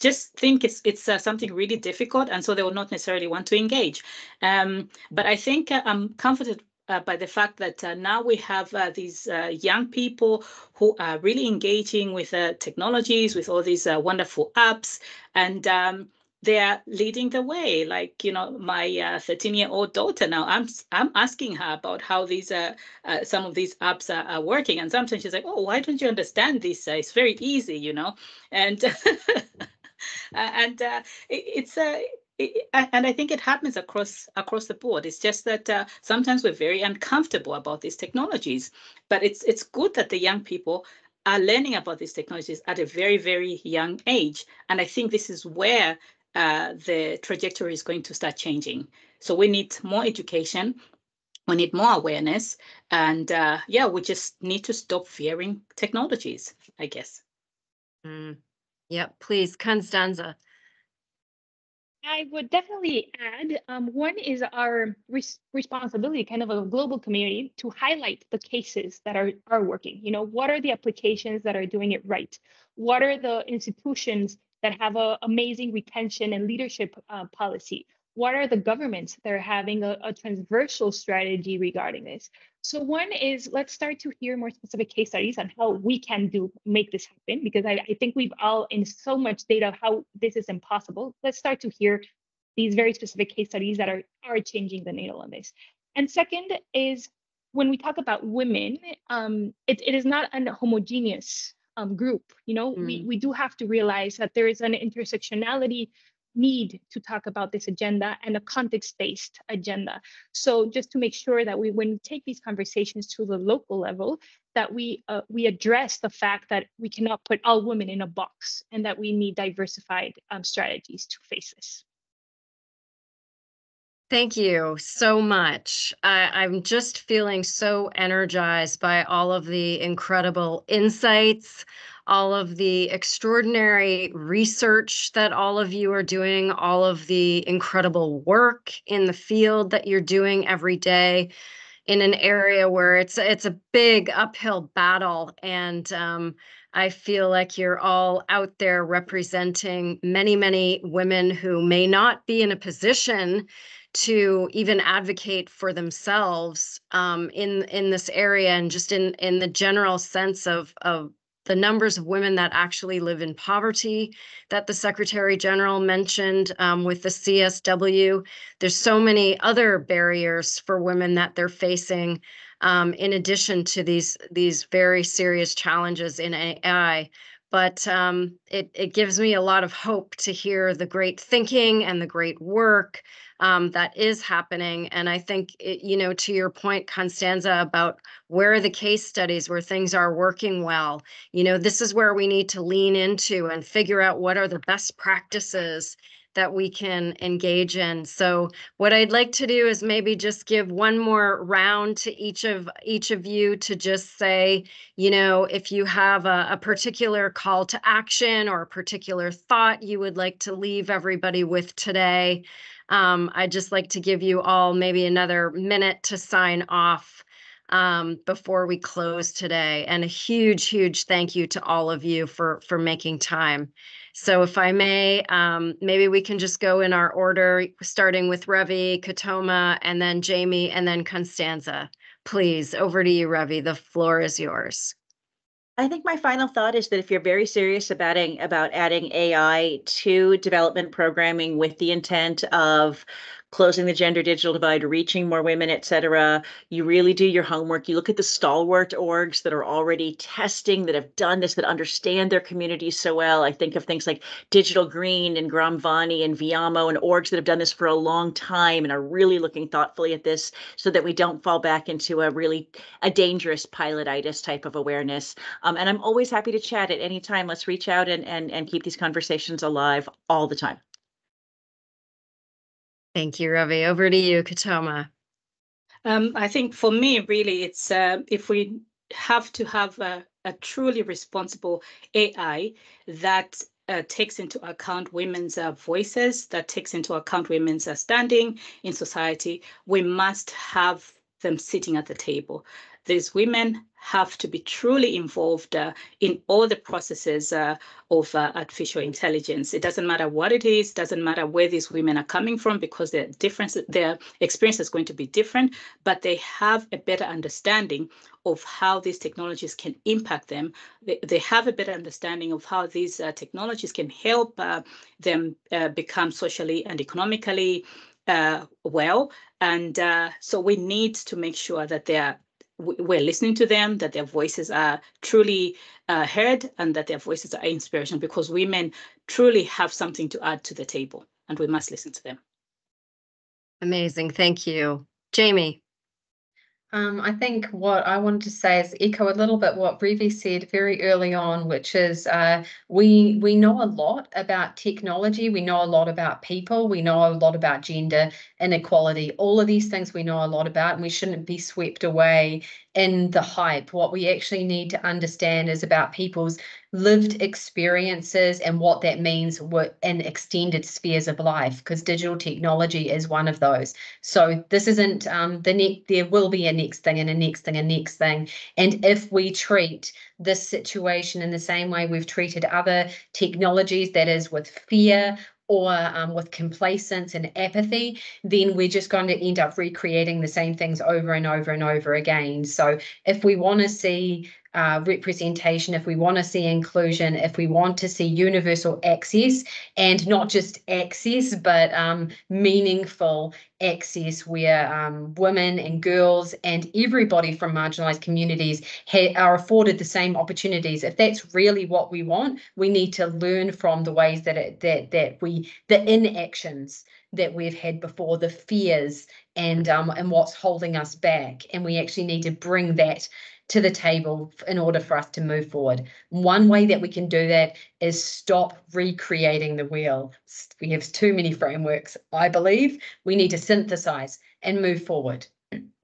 just think it's it's uh, something really difficult, and so they will not necessarily want to engage. Um, but I think uh, I'm comforted uh, by the fact that uh, now we have uh, these uh, young people who are really engaging with uh, technologies, with all these wonderful apps, and um, they are leading the way. Like you know, my 13-year-old daughter now, I'm I'm asking her about how these uh, uh, some of these apps are, are working, and sometimes she's like, "Oh, why don't you understand this? Uh, it's very easy, you know," and and uh, it, it's a it- and I think it happens across across the board. It's just that uh, sometimes we're very uncomfortable about these technologies, but it's it's good that the young people are learning about these technologies at a very very young age, and I think this is where uh, the trajectory is going to start changing. So we need more education, we need more awareness, and uh, yeah, we just need to stop fearing technologies. I guess. Mm. Yep, please, Constanza. I would definitely add um, one is our res- responsibility, kind of a global community, to highlight the cases that are, are working. You know, what are the applications that are doing it right? What are the institutions that have a amazing retention and leadership uh, policy? What are the governments that are having a, a transversal strategy regarding this? So one is let's start to hear more specific case studies on how we can do make this happen because I, I think we've all in so much data how this is impossible. Let's start to hear these very specific case studies that are are changing the needle on this. And second is when we talk about women, um, it, it is not an homogeneous um, group. You know, we, Mm. we do have to realize that there is an intersectionality need to talk about this agenda and a context-based agenda. So just to make sure that we, when we take these conversations to the local level, that we uh, we address the fact that we cannot put all women in a box and that we need diversified um, strategies to face this. Thank you so much. I, I'm just feeling so energized by all of the incredible insights, all of the extraordinary research that all of you are doing, all of the incredible work in the field that you're doing every day in an area where it's it's a big uphill battle and um, I feel like you're all out there representing many, many women who may not be in a position to even advocate for themselves um, in in this area and just in in the general sense of of the numbers of women that actually live in poverty that the Secretary General mentioned um, with the CSW. There's so many other barriers for women that they're facing um, in addition to these these very serious challenges in AI. But um, it it gives me a lot of hope to hear the great thinking and the great work um, that is happening. And I think it, you know to your point, Constanza, about where are the case studies where things are working well. You know, this is where we need to lean into and figure out what are the best practices that we can engage in. So what I'd like to do is maybe just give one more round to each of each of you to just say, you know, if you have a, a particular call to action or a particular thought you would like to leave everybody with today. Um, I'd just like to give you all maybe another minute to sign off um, before we close today. And a huge, huge thank you to all of you for for making time. So if I may, um, maybe we can just go in our order, starting with Revi, Kutoma, and then Jamie, and then Constanza. Please, over to you, Revi. The floor is yours. I think my final thought is that if you're very serious about adding, about adding AI to development programming with the intent of closing the gender digital divide, reaching more women, et cetera. You really do your homework. You look at the stalwart orgs that are already testing, that have done this, that understand their communities so well. I think of things like Digital Green and Gram Vaani and Viamo and orgs that have done this for a long time and are really looking thoughtfully at this so that we don't fall back into a really a dangerous pilotitis type of awareness. Um, and I'm always happy to chat at any time. Let's reach out and, and, and keep these conversations alive all the time. Thank you, Ravi. Over to you, Kutoma. Um, I think for me, really, it's uh, if we have to have a, a truly responsible AI that uh, takes into account women's uh, voices, that takes into account women's uh, standing in society, we must have them sitting at the table. These women have to be truly involved uh, in all the processes uh, of uh, artificial intelligence. It doesn't matter what it is, doesn't matter where these women are coming from because their difference, their experience is going to be different, but they have a better understanding of how these technologies can impact them. They, they have a better understanding of how these uh, technologies can help uh, them uh, become socially and economically well. And so we need to make sure that they are we're listening to them, that their voices are truly uh, heard, and that their voices are inspiration because women truly have something to add to the table, and we must listen to them. Amazing. Thank you. Jamie. Um, I think what I wanted to say is echo a little bit what Revi said very early on, which is uh, we we know a lot about technology, we know a lot about people, we know a lot about gender inequality. All of these things we know a lot about, and we shouldn't be swept away in the hype. What we actually need to understand is about people's lived experiences and what that means in extended spheres of life, because digital technology is one of those. So this isn't um, the next, there will be a next thing and a next thing and next thing. And if we treat this situation in the same way we've treated other technologies, that is with fear, or um, with complacence and apathy, then we're just going to end up recreating the same things over and over and over again. So if we want to see uh, representation, if we want to see inclusion, if we want to see universal access and not just access, but um, meaningful access where um, women and girls and everybody from marginalized communities are afforded the same opportunities. If that's really what we want, we need to learn from the ways that it, that that we the inactions that we've had before, the fears and um, and what's holding us back, and we actually need to bring that to the table in order for us to move forward. One way that we can do that is stop recreating the wheel. We have too many frameworks, I believe. We need to synthesize and move forward.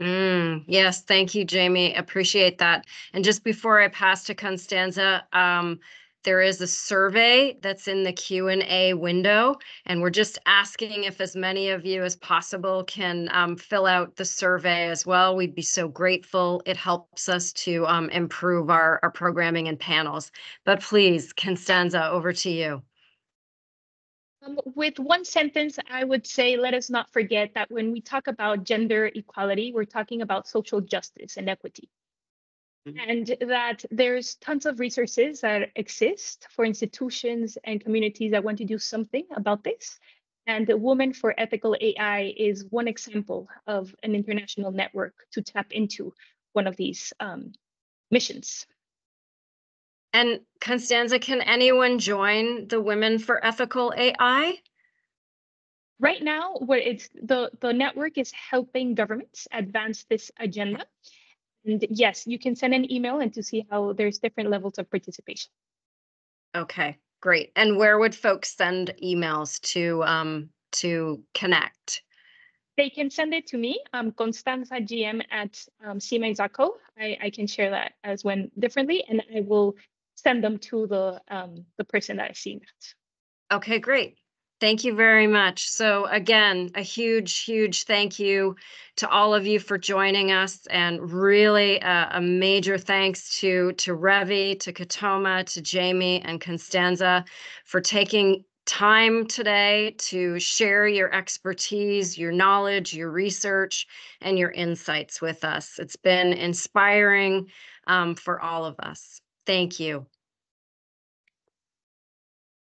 Mm, yes, thank you, Jamie. Appreciate that. And just before I pass to Constanza, um, there is a survey that's in the Q&A window, and we're just asking if as many of you as possible can um, fill out the survey as well. We'd be so grateful. It helps us to um, improve our, our programming and panels. But please, Constanza, over to you. Um, with one sentence, I would say let us not forget that when we talk about gender equality, we're talking about social justice and equity. Mm-hmm. and that there's tons of resources that exist for institutions and communities that want to do something about this. And the Women for Ethical AI is one example of an international network to tap into one of these um, missions. And Constanza, can anyone join the Women for Ethical AI? Right now, where it's the, the network is helping governments advance this agenda. And yes, you can send an email and to see how there's different levels of participation. Okay, great. And where would folks send emails to um, to connect? They can send it to me, um, Constanza GM at um, CMA.co. I, I can share that as when differently, and I will send them to the um, the person that I've seen that. Okay, great. Thank you very much. So again, a huge, huge thank you to all of you for joining us and really a, major thanks to, to Revi, to Kutoma, to Jamie and Constanza for taking time today to share your expertise, your knowledge, your research, and your insights with us. It's been inspiring um, for all of us. Thank you.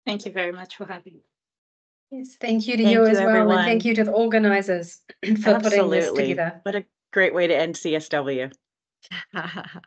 Thank you very much for having me. Yes, thank you to Thank you you, as well, and thank you to the organizers for putting this Absolutely. together. What a great way to end CSW.